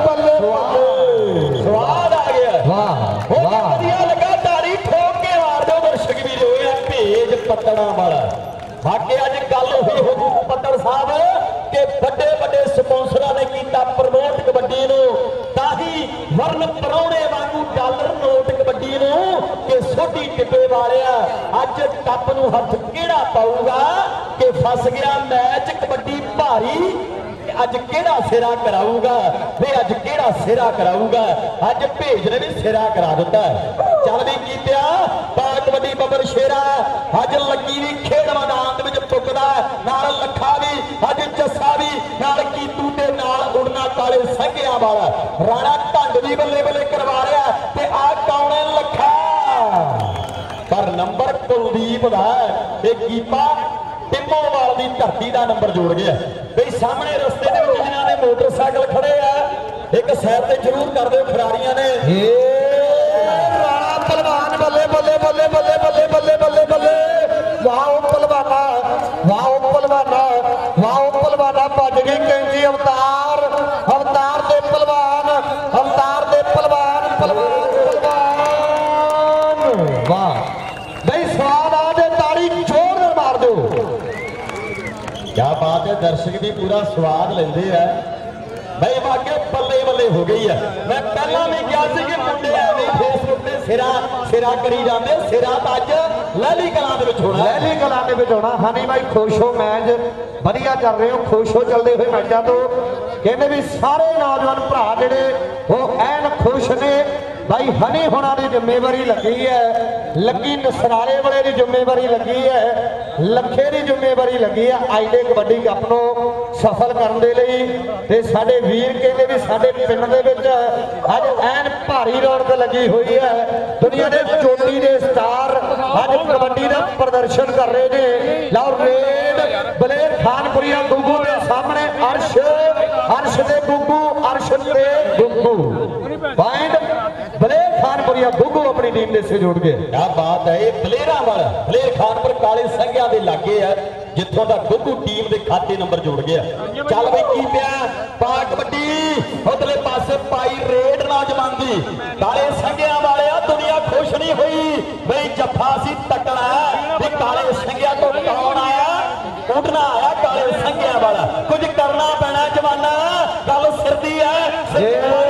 [SPEAKER 1] ਬੱਲੇ ਬੱਲੇ
[SPEAKER 2] ਸਵਾਦ ਆ ਗਿਆ
[SPEAKER 1] ਵਾਹ
[SPEAKER 2] ਉਹ
[SPEAKER 1] ਵਾਹ
[SPEAKER 2] ਵਧੀਆ ਲੱਗਾ ਤਾੜੀ ਠੋਕ ਕੇ ਮਾਰ ਦਿਓ ਦਰਸ਼ਕ ਵੀ ਹੋਏ ਆ ਭੇਜ ਪੱਤਣਾ ਵਾਲਾ ਬਾਕੀ ਅੱਜ ਗੱਲ ਹੋਈ ਹੋ ਪੱਤਰ ਸਾਹਿਬ ਕਿ ਵੱਡੇ ਵੱਡੇ ਸਪਾਂਸਰਾਂ ਨੇ ਕੀਤਾ ਪ੍ਰਮੋਟ ਕਬੱਡੀ ਨੂੰ, ਤਾਂ ਹੀ ਵਰਨ ਪਰੌਣੇ ਵਾਂਗੂ ਡਾਲਰ ਨੋਟ ਕਬੱਡੀ ਨੂੰ ਕਿ ਸੋਢੀ ਟਿੱਬੇ ਵਾਲਿਆ ਅੱਜ ਕੱਪ ਨੂੰ ਹੱਥ ਕਿਹੜਾ ਪਾਊਗਾ ਕਿ ਫਸ ਗਿਆ ਮੈਚ ਕਬੱਡੀ ਭਾਰੀ ਅੱਜ ਕਿਹੜਾ ਸਿਰਾ ਕਰਾਊਗਾ? ਵੇ ਅੱਜ ਕਿਹੜਾ ਸਿਰਾ ਕਰਾਊਗਾ? ਅੱਜ ਭੇਜ ਨੇ ਵੀ ਸਿਰਾ ਕਰਾ ਦਿੱਤਾ। ਚੱਲ ਵੀ ਕੀਤਿਆ ਬਾਤ ਵੱਡੀ ਬੱਬਰ ਸ਼ੇਰਾ ਅੱਜ ਲੱਗੀ ਵੀ ਖੇਡ ਮੈਦਾਨ ਦੇ ਵਿੱਚ ਪੁੱਗਦਾ ਨਾਲ ਲੱਖਾ ਵੀ ਅੱਜ ਜੱਸਾ ਵੀ ਨਾਲ ਕੀਤੂ ਤੇ ਨਾਲ ਉੜਨਾ ਕਾਲੇ ਸੰਘਿਆਂ ਵਾਲਾ ਰਾਣਾ ਢੰਗ ਵੀ ਬੱਲੇ ਬੱਲੇ ਕਰਵਾ ਰਿਹਾ ਤੇ ਆ ਕੌਣ ਹੈ ਲੱਖਾ? ਪਰ ਨੰਬਰ ਕੁਲਦੀਪ ਦਾ। ਇਹ ਕੀਪਾ ਟਿੰਮੋਵਾਲ ਦੀ ਧਰਤੀ ਦਾ ਨੰਬਰ ਜੋੜ ਗਿਆ ਬਈ ਸਾਹਮਣੇ ਰਸਤੇ ਦੇ ਵਿੱਚ ਜਿਨ੍ਹਾਂ ਦੇ ਮੋਟਰਸਾਈਕਲ ਖੜੇ ਆ ਇੱਕ ਸਾਈਡ ਤੇ ਜ਼ਰੂਰ ਕਰ ਦਿਓ ਖਿਡਾਰੀਆਂ ਨੇ।
[SPEAKER 1] ਏ ਰਾਣਾ ਪਹਿਲਵਾਨ ਬੱਲੇ ਬੱਲੇ ਬੱਲੇ ਬੱਲੇ ਬੱਲੇ ਬੱਲੇ ਬੱਲੇ ਬੱਲੇ। ਵਾਓ ਪਹਿਲਵਾਨਾ ਵਾਓ ਪਹਿਲਵਾਨਾ ਵਾਓ ਪਹਿਲਵਾਨਾ ਭੱਜ ਗਈ ਕੈਂਚੀ ਅਵਤਾਰ। ਅਵਤਾਰ ਦੇ ਪਹਿਲਵਾਨ ਅਵਤਾਰ ਦੇ ਪਹਿਲਵਾਨ ਪਹਿਲਵਾਨ ਪਹਿਲਵਾਨ ਵਾਹ। ਬਈ ਸਵਾਦ ਆ ਜੇ ਤਾੜੀ ਜ਼ੋਰ ਨਾਲ ਮਾਰ ਦਿਓ।
[SPEAKER 2] ਕਿਆ ਬਾਤ ਹੈ, ਦਰਸ਼ਕ ਵੀ ਪੂਰਾ ਸਵਾਦ ਲੈਂਦੇ ਆ। ਬਈ ਵਾਕਿਆ ਬੱਲੇ ਬੱਲੇ ਹੋ ਗਈ ਹੈ। ਮੈਂ ਪਹਿਲਾਂ ਵੀ ਕਿਹਾ ਸੀ ਕਿ ਮੁੰਡੇ ਐਵੇਂ ਫੇਸਬੁੱਕ ਤੇ ਸਿਰਾ ਸਿਰਾ ਕਰੀ ਜਾਂਦੇ, ਸਿਰਾ ਤਾਂ ਅੱਜ ਲਹਿਲੀ ਕਲਾਂ ਦੇ ਵਿੱਚ ਹੋਣਾ
[SPEAKER 1] ਲਹਿਲੀ ਕਲਾਂ ਦੇ ਵਿੱਚ ਹੋਣਾ। ਹਾਨੀ ਬਾਈ, ਖੁਸ਼ ਹੋ ਮੈਚ। ਵਧੀਆ ਚੱਲ ਰਹੇ। ਹੋ ਖੁਸ਼ ਹੋ ਚੱਲਦੇ ਹੋਏ ਮੈਚਾਂ ਤੋਂ। ਕਹਿੰਦੇ ਵੀ ਸਾਰੇ ਨੌਜਵਾਨ ਭਰਾ ਜਿਹੜੇ, ਉਹ ਐਨ ਖੁਸ਼ ਨੇ। ਬਾਈ, ਹਨੀ ਹੋਣਾ ਦੀ ਜ਼ਿੰਮੇਵਾਰੀ ਲੱਗੀ ਹੈ। ਲੱਗੀ ਨਸਰਾਲੇ ਵਾਲੇ ਦੀ ਜ਼ਿੰਮੇਵਾਰੀ ਲੱਗੀ ਹੈ। ਲੱਖੇ ਦੀ ਜ਼ਿੰਮੇਵਾਰੀ ਲੱਗੀ ਹੈ। ਅੱਜ ਦੇ ਕਬੱਡੀ ਕੱਪ ਨੂੰ ਸਫਲ ਕਰਨ ਦੇ ਲਈ ਤੇ ਸਾਡੇ ਵੀਰ ਕਹਿੰਦੇ ਵੀ ਸਾਡੇ ਪਿੰਡ ਦੇ ਵਿੱਚ ਅੱਜ ਐਨ ਭਾਰੀ ਰੌਣਕ ਲੱਗੀ ਹੋਈ ਹੈ। ਦੁਨੀਆ ਦੇ ਚੋਟੀ ਦੇ ਸਟਾਰ ਅੱਜ ਕਬੱਡੀ ਦਾ ਪ੍ਰਦਰਸ਼ਨ ਕਰ ਰਹੇ ਨੇ। ਲਓ, ਰੇਡ, ਬਲੇਰ ਖਾਨਪੁਰੀਆ ਗੁੱਗੂ ਦੇ ਸਾਹਮਣੇ, ਅਰਸ਼ ਅਰਸ਼ ਦੇ ਗੁੱਗੂ, ਅਰਸ਼ ਤੇ ਗੁੱਗੂ। ਪੁਆਇੰਟ ਬਲੇਰ ਖਾਨਪੁਰੀਆ ਗੁੱਗੂ ਆਪਣੀ ਟੀਮ ਦੇ ਸੇ ਜੋੜ ਗਏ।
[SPEAKER 2] ਕਿਆ ਬਾਤ ਹੈ ਇਹ ਬਲੇਰਾਂ ਵਾਲਾ ਬਲੇਰ ਖਾਨਪੁਰ ਕਾਲੇ ਸੰਘਿਆਂ ਦੇ ਲਾਗੇ ਹੈ ਜਿੱਥੋਂ ਦਾ ਗੁੱਗੂ ਟੀਮ ਦੇ ਖਾਤੇ ਨੰਬਰ ਜੋੜ ਗਿਆ। ਚੱਲ ਬਈ ਕੀ ਪਿਆ? ਪਾ ਕਬੱਡੀ ਉਧਰਲੇ ਪਾਸੇ ਪਾਈ ਰੇਡ ਨੌਜਵਾਨ ਦੀ। ਕਾਲੇ ਸੰਘਿਆਂ ਵਾਲਿਆ ਦੁਨੀਆ ਖੁਸ਼ ਨਹੀਂ ਹੋਈ। ਬਈ ਜੱਫਾ ਸੀ ਤਕੜਾ ਵੀ ਕਾਲੇ ਸੰਘਿਆਂ ਤੋਂ ਕੌਣ ਆਇਆ? ਉੱਡਣਾ ਆਇਆ ਕਾਲੇ ਸੰਘਿਆਂ ਵਾਲਾ। ਕੁਝ ਕਰਨਾ ਪੈਣਾ ਜਵਾਨਾ ਗੱਲ ਸਿਰ ਦੀ ਹੈ।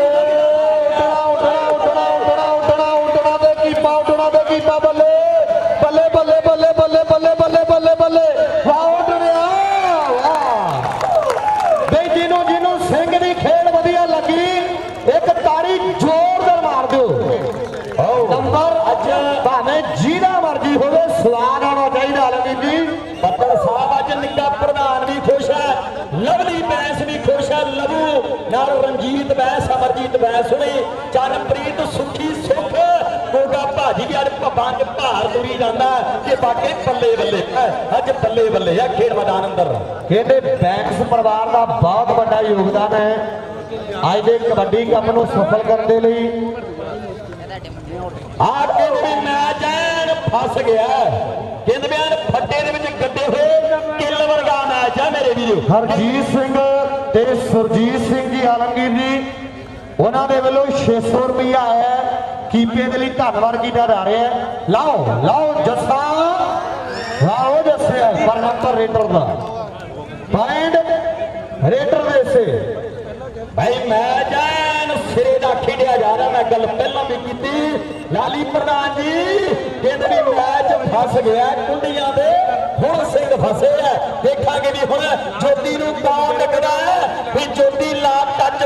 [SPEAKER 2] ਅਮਰਜੀਤ ਬੈਂਸ ਹੁਣੇ ਚੰਨਪ੍ਰੀਤ ਸੁਖੀ ਸੁਖ ਕੋਗਾ ਭਾਜੀ ਵੀ ਅੱਜ ਭੱਬਾਂ 'ਚ ਭਾਰ ਤੁਰੀ ਜਾਂਦਾ ਕਿ ਬਾਕੀ ਬੱਲੇ ਬੱਲੇ। ਅੱਜ ਬੱਲੇ ਬੱਲੇ ਆ ਖੇਡ ਮੈਦਾਨ ਅੰਦਰ।
[SPEAKER 1] ਕਹਿੰਦੇ ਬੈਂਕਸ ਪਰਿਵਾਰ ਦਾ ਬਹੁਤ ਵੱਡਾ ਯੋਗਦਾਨ ਹੈ। ਅੱਜ ਦੇ ਕਬੱਡੀ ਕੱਪ ਨੂੰ ਸਫਲ ਕਰਨ ਦੇ ਲਈ
[SPEAKER 2] ਆ ਕਹਿੰਦੇ ਮੈਚ ਐਨ ਫਸ ਗਿਆ ਕਹਿੰਦੇ ਐਨ ਫੱਟੇ ਦੇ ਵਿੱਚ ਗੱਡੇ ਹੋਏ ਕਿੱਲ ਵਰਗਾ ਮੈਚ ਹੈ ਮੇਰੇ ਵੀਰੋ।
[SPEAKER 1] ਹਰਜੀਤ ਸਿੰਘ ਤੇ ਸੁਰਜੀਤ ਸਿੰਘ ਜੀ ਆਲਮਗੀਰ ਜੀ ਉਹਨਾਂ ਦੇ ਵੱਲੋਂ 600 ਰੁਪਇਆ ਹੈ। ਕੀਪੇ ਦੇ ਲਈ ਧੰਨਵਾਦ ਕੀਤਾ ਜਾ ਰਿਹਾ ਹੈ। ਲਾਓ ਲਾਓ ਜੱਸਾ। ਲਾਓ ਜੱਸਿਆ ਪਰ ਨੰਬਰ ਰੇਟਰ ਦਾ। ਪੁਆਇੰਟ ਰੇਟਰ ਦੇ ਸੇ
[SPEAKER 2] ਭਾਈ ਮੈਚ ਐਨ ਸਿਰੇ ਦਾ ਖੇਡਿਆ ਜਾ ਰਿਹਾ, ਮੈਂ ਗੱਲ ਪਹਿਲਾਂ ਵੀ ਕੀਤੀ। ਲਾਲੀ ਪ੍ਰਧਾਨ ਜੀ, ਕਹਿੰਦੇ ਵੀ ਮੈਚ ਫਸ ਗਿਆ ਕੁੰਡੀਆਂ ਦੇ। ਹੁਣ ਸਿੰਘ ਫਸੇ ਆ ਦੇਖਾਂਗੇ ਵੀ ਹੁਣ ਜੋਤੀ ਨੂੰ ਕੌਣ ਲੱਗਦਾ ਹੈ।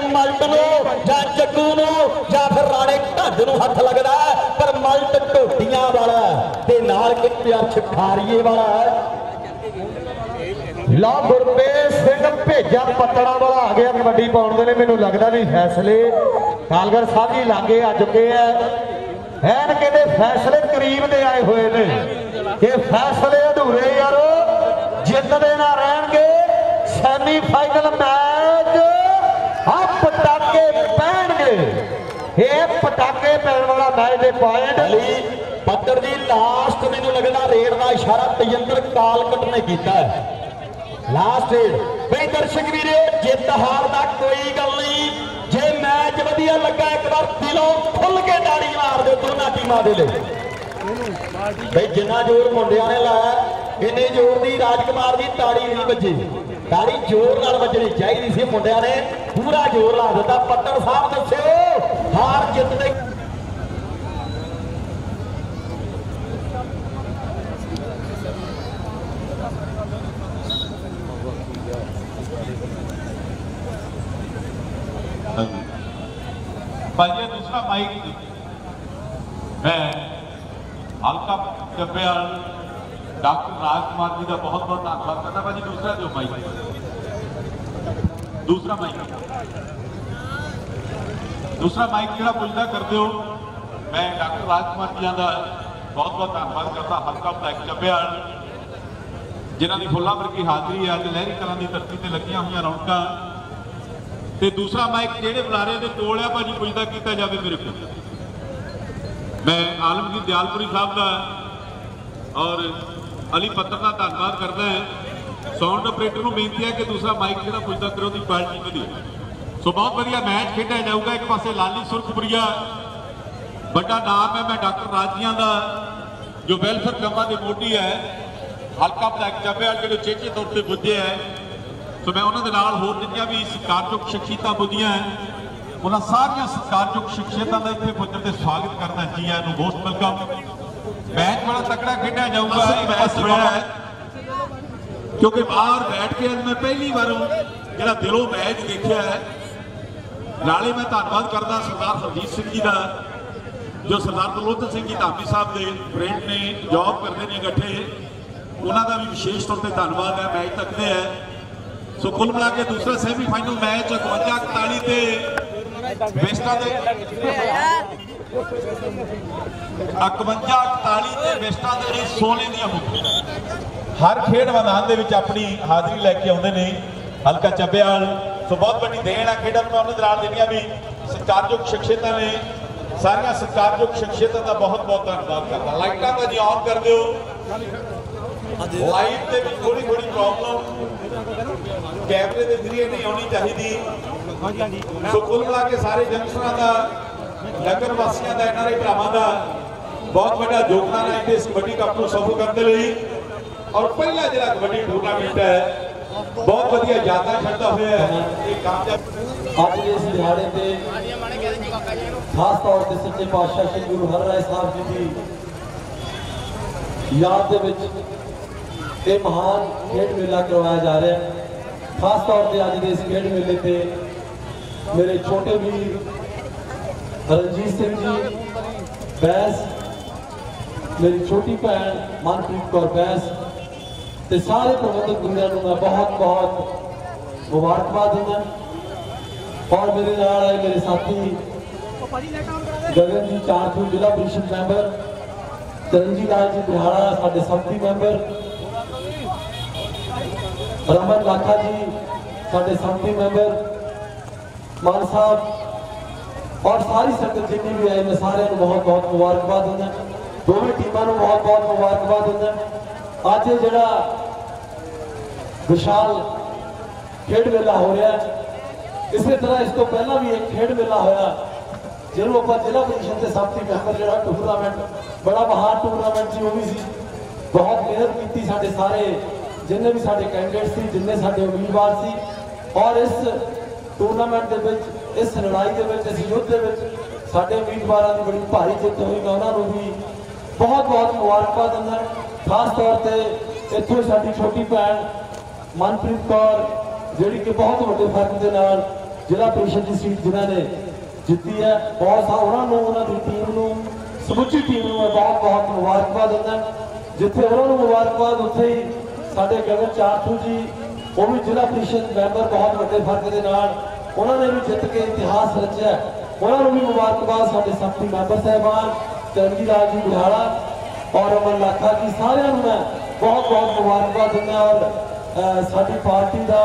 [SPEAKER 2] ਟੱਚ ਮਲਟ ਨੂੰ, ਜਾਂ ਜੱਗੂ ਨੂੰ, ਜਾਂ ਫਿਰ ਰਾਣੇ ਢੰਡ ਨੂੰ ਹੱਥ ਲੱਗਦਾ ਪਰ ਮਲਟ ਢੋਟੀਆਂ ਵਾਲਾ ਤੇ ਨਾਲ ਇੱਕ ਛਖਾਰੀਏ ਵਾਲਾ
[SPEAKER 1] ਲਾ ਗੁਰਪੇਸ਼ ਸਿੰਘ ਭੇਜਾ ਪੱਤੜਾ ਵਾਲਾ ਆ ਗਿਆ ਕਬੱਡੀ ਪਾਉਣ ਦੇ ਲਈ, ਮੈਨੂੰ ਲੱਗਦਾ ਵੀ ਫੈਸਲੇ ਕਾਲਗਰ ਸਾਹਿਬ ਜੀ ਲਾਗੇ ਆ ਚੁੱਕੇ ਆ। ਐਨ ਕਹਿੰਦੇ ਫੈਸਲੇ ਕਰੀਬ ਦੇ ਆਏ ਹੋਏ ਨੇ ਇਹ ਫੈਸਲੇ ਅਧੂਰੇ ਯਾਰੋ, ਜਿੱਤਦੇ ਨਾ ਰਹਿਣਗੇ ਸੈਮੀ ਫਾਈਨਲ ਮੈਚ ਇਹ ਪਟਾਕੇ ਪੈਣ ਵਾਲਾ ਮੈਚ ਦੇ ਪੁਆਇੰਟ
[SPEAKER 2] ਅਲੀ ਪੱਤਰ ਦੀ ਲਾਸਟ ਮੈਨੂੰ ਲੱਗਦਾ ਰੇਡ ਦਾ ਇਸ਼ਾਰਾ ਤੇਜਿੰਦਰ ਕਾਲਕਟ ਨੇ ਕੀਤਾ ਲਾਸਟ ਰੇਡ। ਬਈ ਦਰਸ਼ਕ ਵੀਰੇ, ਜਿੱਤ ਹਾਰ ਦਾ ਕੋਈ ਗੱਲ ਨਹੀਂ। ਜੇ ਮੈਚ ਵਧੀਆ ਲੱਗਾ, ਇੱਕ ਵਾਰ ਦਿਲੋਂ ਖੁੱਲ ਕੇ ਤਾੜੀ ਮਾਰ ਦਿਓ ਦੋਨਾਂ ਟੀਮਾਂ ਦੇ ਲਈ। ਬਈ ਜਿੰਨਾ ਜ਼ੋਰ ਮੁੰਡਿਆਂ ਨੇ ਲਾਇਆ, ਇੰਨੇ ਜ਼ੋਰ ਦੀ ਰਾਜਕੁਮਾਰ ਦੀ ਤਾੜੀ ਨਹੀਂ ਵੱਜੀ। ਤਾੜੀ ਜ਼ੋਰ ਨਾਲ ਵੱਜਣੀ ਚਾਹੀਦੀ ਸੀ ਮੁੰਡਿਆਂ ਨੇ। ਪੂਰਾ ਜ਼ੋਰ ਲਾ ਦਿੱਤਾ ਪੱਤਰ ਸਾਹਿਬ ਦੱਸਿਓ ਹਾਰ ਜਿੱਤ ਦੇ
[SPEAKER 4] ਭਾਈ ਇਹ ਦੂਸਰਾ ਮਾਈਕ ਮੈਂ ਹਲਕਾ ਚੱਬਿਆ ਡਾਕਟਰ ਰਾਜਕੁਮਾਰ ਜੀ ਦਾ ਬਹੁਤ ਬਹੁਤ ਧੰਨਵਾਦ ਕਰਦਾ ਭਾਜੀ ਦੂਸਰਾ ਦਿਓ ਮਾਈਕ ਦੂਸਰਾ ਮਾਈਕ ਦੂਸਰਾ ਮਾਈਕ ਜਿਹੜਾ ਪੁੱਛਦਾ, ਕਰਦੇ ਹੋ। ਮੈਂ ਡਾਕਟਰ ਰਾਜਕੁਮਾਰ ਜੀ ਦਾ ਬਹੁਤ ਬਹੁਤ ਧੰਨਵਾਦ ਕਰਦਾ, ਹਲਕਾ ਬਲੈਕ ਚੱਬਿਆ। ਜਿਨ੍ਹਾਂ ਦੀ ਫੁੱਲਾਂ ਵਰਗੀ ਹਾਜ਼ਰੀ ਹੈ, ਅੱਜ ਲਹਿਰੀ ਕਲਾਂ ਦੀ ਧਰਤੀ ਤੇ ਲੱਗੀਆਂ ਹੋਈਆਂ ਰੌਣਕਾਂ। ਤੇ ਦੂਸਰਾ ਮਾਈਕ ਜਿਹੜੇ ਬੁਲਾਰੇ ਦੇ ਕੋਲ ਆ, ਭਾਜੀ, ਪੁੱਛਦਾ, ਕੀਤਾ ਜਾਵੇ ਮੇਰੇ ਕੋਲ। ਮੈਂ ਆਲਮਗੀਰ ਦਿਆਲਪੁਰੀ ਸਾਹਿਬ ਦਾ ਔਰ ਅਲੀ ਪੱਤਰ ਦਾ ਧੰਨਵਾਦ ਕਰਦਾ ਹਾਂ। ਸਾਊਂਡ ਆਪਰੇਟਰ ਨੂੰ ਬੇਨਤੀ ਹੈ ਕਿ ਦੂਸਰਾ ਮਾਈਕ ਜਿਹੜਾ ਪੁੱਛਦਾ, ਕਰੋ ਦੀ ਕੁਆਲਿਟੀ ਵਧੀਆ ਸੋ ਬਹੁਤ ਵਧੀਆ ਮੈਚ ਖੇਡਿਆ ਜਾਊਗਾ। ਇੱਕ ਪਾਸੇ ਲਾਲੀ ਸੁਰਖਪੁਰੀਆ ਵੱਡਾ ਨਾਮ ਹੈ ਮੈਂ ਡਾਕਟਰ ਰਾਜੀਆਂ ਦਾ ਜੋ ਵੈਲਫੇਅਰ ਕੰਮਾਂ ਦੇ ਮੋਢੀ ਹੈ। ਹਲਕਾ ਬਲੈਕ ਚੱਬਿਆਲ ਜਿਹੜੇ ਚੇਚੇ ਤੌਰ ਤੇ ਬੁੱਝੇ ਹੈ। ਸੋ ਮੈਂ ਉਹਨਾਂ ਦੇ ਨਾਲ ਹੋਰ ਜਿੰਨੀਆਂ ਵੀ ਸਤਿਕਾਰਯੋਗ ਸ਼ਖਸੀਅਤਾਂ ਬੁੱਝੀਆਂ ਹੈ, ਉਹਨਾਂ ਸਾਰੀਆਂ ਸਤਿਕਾਰਯੋਗ ਸ਼ਖਸੀਅਤਾਂ ਦਾ ਇੱਥੇ ਪੁੱਜਣ ਤੇ ਸਵਾਗਤ ਕਰਦਾ ਜੀ ਆਇਆਂ ਨੂੰ। Most welcome. ਮੈਚ ਬੜਾ ਤਕੜਾ ਖੇਡਿਆ ਜਾਊਗਾ। ਇਹ ਮੈਚ ਹੈ। ਕਿਉਂਕਿ ਬਾਹਰ ਬੈਠ ਕੇ ਅੱਜ ਮੈਂ ਪਹਿਲੀ ਵਾਰ ਜਿਹੜਾ ਦਿਲੋਂ ਮੈਚ ਦੇਖਿਆ ਹੈ ਨਾਲੇ ਮੈਂ ਧੰਨਵਾਦ ਕਰਦਾ ਸਰਦਾਰ ਹਰਜੀਤ ਸਿੰਘ ਜੀ ਦਾ, ਜੋ ਸਰਦਾਰ ਬਲਵੰਤ ਸਿੰਘ ਜੀ ਧਾਮੀ ਸਾਹਿਬ ਦੇ ਫਰੈਂਡ ਨੇ ਜੌਬ ਕਰਦੇ ਨੇ ਇਕੱਠੇ। ਉਹਨਾਂ ਦਾ ਵੀ ਵਿਸ਼ੇਸ਼ ਤੌਰ ਤੇ ਧੰਨਵਾਦ ਹੈ ਮੈਚ ਤੱਕਦੇ ਹੈ। ਸੋ ਕੁੱਲ ਮਿਲਾ ਕੇ ਦੂਸਰਾ ਸੈਮੀ ਫਾਈਨਲ ਮੈਚ 51 41 ਤੇ ਵੈਸਟਾਂ ਦੇ 51 41 ਤੇ ਵੈਸਟਾਂ ਦੇ ਲਈ ਸੋਨੇ ਦੀਆਂ ਮੁੱਠੀਆਂ ਹਰ ਖੇਡ ਮੈਦਾਨ ਦੇ ਵਿੱਚ ਆਪਣੀ ਹਾਜ਼ਰੀ ਲੈ ਕੇ ਆਉਂਦੇ ਨੇ। ਹਲਕਾ ਚੱਬਿਆਲ ਸੋ ਬਹੁਤ ਵੱਡੀ ਦੇਣ ਆ ਖੇਡਾਂ ਨੂੰ ਮੈਂ ਉਹਨਾਂ ਦੇ ਨਾਲ ਜਿਹੜੀਆਂ ਵੀ ਸਤਿਕਾਰਯੋਗ ਸ਼ਖਸੀਅਤਾਂ ਨੇ, ਸਾਰੀਆਂ ਸਤਿਕਾਰਯੋਗ ਸ਼ਖਸੀਅਤਾਂ ਦਾ ਬਹੁਤ ਬਹੁਤ ਧੰਨਵਾਦ ਕਰਦਾ। ਲਾਈਟਾਂ ਭਾਜੀ ਆਨ ਕਰ ਦਿਓ। ਲਾਈਟ ਦੇ ਵੀ ਥੋੜੀ ਥੋੜੀ ਪ੍ਰੋਬਲਮ ਕੈਮਰੇ ਦੇ ਜ਼ਰੀਏ ਨਹੀਂ ਆਉਣੀ ਚਾਹੀਦੀ। ਸੋ ਕੁੱਲ ਮਿਲਾ ਕੇ ਸਾਰੇ ਜੰਗਸਟਰਾਂ ਦਾ, ਨਗਰ ਵਾਸੀਆਂ ਦਾ, ਇਹਨਾਂ ਦੇ ਭਰਾਵਾਂ ਦਾ ਬਹੁਤ ਵੱਡਾ ਯੋਗਦਾਨ ਹੈ। ਇਸ ਕਬੱਡੀ ਕੱਪ ਨੂੰ ਸਫਲ ਕਰਨ ਦੇ ਲਈ। ਔਰ ਪਹਿਲਾ ਜਿਹੜਾ ਕਬੱਡੀ ਟੂਰਨਾਮੈਂਟ ਹੈ ਬਹੁਤ ਵਧੀਆ ਯਾਦਾਂ ਛੱਡਦਾ ਹੋਇਆ ਇਹ ਕਾਮਯਾਬ
[SPEAKER 5] ਅੱਜ ਇਸ ਦਿਹਾੜੇ ਤੇ ਖਾਸ ਤੌਰ ਤੇ ਸੱਚੇ ਪਾਤਸ਼ਾਹ ਸ੍ਰੀ ਗੁਰੂ ਹਰਿਰਾਏ ਸਾਹਿਬ ਜੀ ਦੀ ਯਾਦ ਦੇ ਵਿੱਚ ਇਹ ਮਹਾਨ ਖੇਡ ਮੇਲਾ ਕਰਵਾਇਆ ਜਾ ਰਿਹਾ ਹੈ। ਖਾਸ ਤੌਰ ਤੇ ਅੱਜ ਦੇ ਇਸ ਖੇਡ ਮੇਲੇ ਤੇ ਮੇਰੇ ਛੋਟੇ ਵੀਰ ਰਣਜੀਤ ਸਿੰਘ ਜੀ, ਬੈਸ, ਮੇਰੀ ਛੋਟੀ ਭੈਣ ਮਨਪ੍ਰੀਤ ਕੌਰ ਬੈਸ ਤੇ ਸਾਰੇ ਪ੍ਰਬੰਧਕ ਵੀਰਾਂ ਨੂੰ ਮੈਂ ਬਹੁਤ ਬਹੁਤ ਮੁਬਾਰਕਬਾਦ ਦਿੰਦਾ। ਔਰ ਮੇਰੇ ਨਾਲ ਆਏ ਮੇਰੇ ਸਾਥੀ ਗਗਨ ਜੀ, ਚਾਰਪੁਰ ਜ਼ਿਲ੍ਹਾ ਪ੍ਰੀਸ਼ਦ ਮੈਂਬਰ ਚਰਨਜੀਤ ਲਾਲ ਜੀ ਬਿਹਾਰਾ ਸਾਡੇ ਸੰਮਤੀ ਮੈਂਬਰ, ਰਮਨ ਲਾਖਾ ਜੀ, ਸਾਡੇ ਸੰਮਤੀ ਮੈਂਬਰ, ਮਾਨ ਸਾਹਿਬ, ਔਰ ਸਾਰੀ ਸੰਗਤ ਜਿੰਨੀ ਵੀ ਆਈ ਮੈਂ ਸਾਰਿਆਂ ਨੂੰ ਬਹੁਤ ਬਹੁਤ ਮੁਬਾਰਕਬਾਦ ਦਿੰਦਾ। ਦੋਵੇਂ ਟੀਮਾਂ ਨੂੰ ਬਹੁਤ ਬਹੁਤ ਮੁਬਾਰਕਬਾਦ ਦਿੰਦਾ। ਅੱਜ ਜਿਹੜਾ ਵਿਸ਼ਾਲ ਖੇਡ ਮੇਲਾ ਹੋ ਰਿਹਾ ਇਸੇ ਤਰ੍ਹਾਂ ਇਸ ਤੋਂ ਪਹਿਲਾਂ ਵੀ ਇੱਕ ਖੇਡ ਮੇਲਾ ਹੋਇਆ। ਜਿਹਨੂੰ ਆਪਾਂ ਜ਼ਿਲ੍ਹਾ ਪ੍ਰੀਸ਼ਦ ਦੇ ਸਾਥੀ ਮੈਂਬਰ ਜਿਹੜਾ ਟੂਰਨਾਮੈਂਟ ਬੜਾ ਮਹਾਨ ਟੂਰਨਾਮੈਂਟ ਸੀ, ਉਹ ਵੀ ਸੀ। ਬਹੁਤ ਮਿਹਨਤ ਕੀਤੀ ਸਾਡੇ ਸਾਰੇ, ਜਿੰਨੇ ਵੀ ਸਾਡੇ ਕੈਂਡੀਡੇਟ ਸੀ, ਜਿੰਨੇ ਸਾਡੇ ਉਮੀਦਵਾਰ ਸੀ। ਔਰ ਇਸ ਟੂਰਨਾਮੈਂਟ ਦੇ ਵਿੱਚ, ਇਸ ਲੜਾਈ ਦੇ ਵਿੱਚ, ਇਸ ਯੁੱਧ ਦੇ ਵਿੱਚ ਸਾਡੇ ਉਮੀਦਵਾਰਾਂ ਦੀ ਬੜੀ ਭਾਰੀ ਜਿੱਤ ਹੋਈ। ਮੈਂ ਉਹਨਾਂ ਨੂੰ ਵੀ ਬਹੁਤ ਬਹੁਤ ਮੁਬਾਰਕਬਾਦ ਦਿੰਦਾ ਖਾਸ ਤੌਰ ਤੇ ਇੱਥੋਂ ਸਾਡੀ ਛੋਟੀ ਭੈਣ ਮਨਪ੍ਰੀਤ ਕੌਰ, ਜਿਹੜੀ ਕਿ ਬਹੁਤ ਵੱਡੇ ਫ਼ਰਕ ਦੇ ਨਾਲ ਜ਼ਿਲ੍ਹਾ ਪ੍ਰੀਸ਼ਦ ਦੀ ਸੀਟ ਜਿਨ੍ਹਾਂ ਨੇ ਜਿੱਤੀ ਹੈ, ਬਹੁਤ ਸਾ ਉਹਨਾਂ ਨੂੰ, ਉਹਨਾਂ ਦੀ ਟੀਮ ਨੂੰ, ਸਮੁੱਚੀ ਟੀਮ ਨੂੰ ਮੈਂ ਬਹੁਤ ਬਹੁਤ ਮੁਬਾਰਕਬਾਦ ਦਿੰਦਾ ਜਿੱਥੇ ਉਹਨਾਂ ਨੂੰ ਮੁਬਾਰਕਬਾਦ, ਉੱਥੇ ਹੀ ਸਾਡੇ ਗਗਨ ਚਾਰਥੂ ਜੀ, ਉਹ ਵੀ ਜ਼ਿਲ੍ਹਾ ਪ੍ਰੀਸ਼ਦ ਮੈਂਬਰ ਬਹੁਤ ਵੱਡੇ ਫ਼ਰਕ ਦੇ ਨਾਲ ਉਹਨਾਂ ਨੇ ਵੀ ਜਿੱਤ ਕੇ ਇਤਿਹਾਸ ਰਚਿਆ ਉਹਨਾਂ ਨੂੰ ਵੀ ਮੁਬਾਰਕਬਾਦ, ਸਾਡੇ ਸੰਮਤੀ ਮੈਂਬਰ ਸਾਹਿਬਾਨ ਚਰਨਜੀ ਲਾਲ ਜੀ ਬਿਹਾਰਾ ਔਰ ਅਮਨ ਲਾਖਾ ਜੀ, ਸਾਰਿਆਂ ਨੂੰ ਮੈਂ ਬਹੁਤ ਬਹੁਤ ਮੁਬਾਰਕਬਾਦ ਦਿੰਦਾ ਔਰ ਸਾਡੀ ਪਾਰਟੀ ਦਾ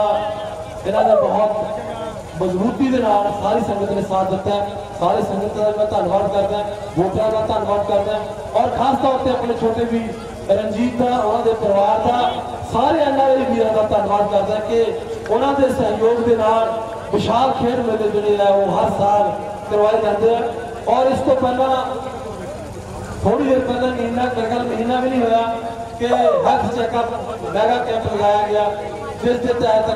[SPEAKER 5] ਇਹਨਾਂ ਨੇ ਬਹੁਤ ਮਜ਼ਬੂਤੀ ਦੇ ਨਾਲ ਸਾਰੀ ਸੰਗਤ ਨੇ ਸਾਥ ਦਿੱਤਾ ਹੈ। ਸਾਰੇ ਸੰਗਤ ਦਾ ਮੈਂ ਧੰਨਵਾਦ ਕਰਦਾ ਵੋਟਰਾਂ ਦਾ ਧੰਨਵਾਦ ਕਰਦਾ ਔਰ ਖਾਸ ਤੌਰ ਤੇ ਆਪਣੇ ਛੋਟੇ ਵੀ ਰਣਜੀਤ ਦਾ, ਉਹਨਾਂ ਦੇ ਪਰਿਵਾਰ ਦਾ, ਸਾਰੇ ਐਨਆਰਆਈ ਵੀਰਾਂ ਦਾ ਧੰਨਵਾਦ ਕਰਦਾ ਕਿ ਉਹਨਾਂ ਦੇ ਸਹਿਯੋਗ ਦੇ ਨਾਲ ਵਿਸ਼ਾਲ ਖੇਡ ਮੇਲੇ ਜਿਹੜੇ ਆ, ਉਹ ਹਰ ਸਾਲ ਕਰਵਾਏ ਜਾਂਦੇ ਆ। ਔਰ ਇਸ ਤੋਂ ਪਹਿਲਾਂ ਥੋੜੀ ਦੇਰ ਪਹਿਲਾਂ ਮਹੀਨਾ ਮੇਰੇ ਮਹੀਨਾ ਵੀ ਨਹੀਂ ਹੋਇਆ। ਕਿ ਹੈਲਥ ਚੈੱਕਅਪ ਮੈਗਾ ਕੈਂਪ ਲਗਾਇਆ ਗਿਆ। ਜਿਸ ਦੇ ਤਹਿਤ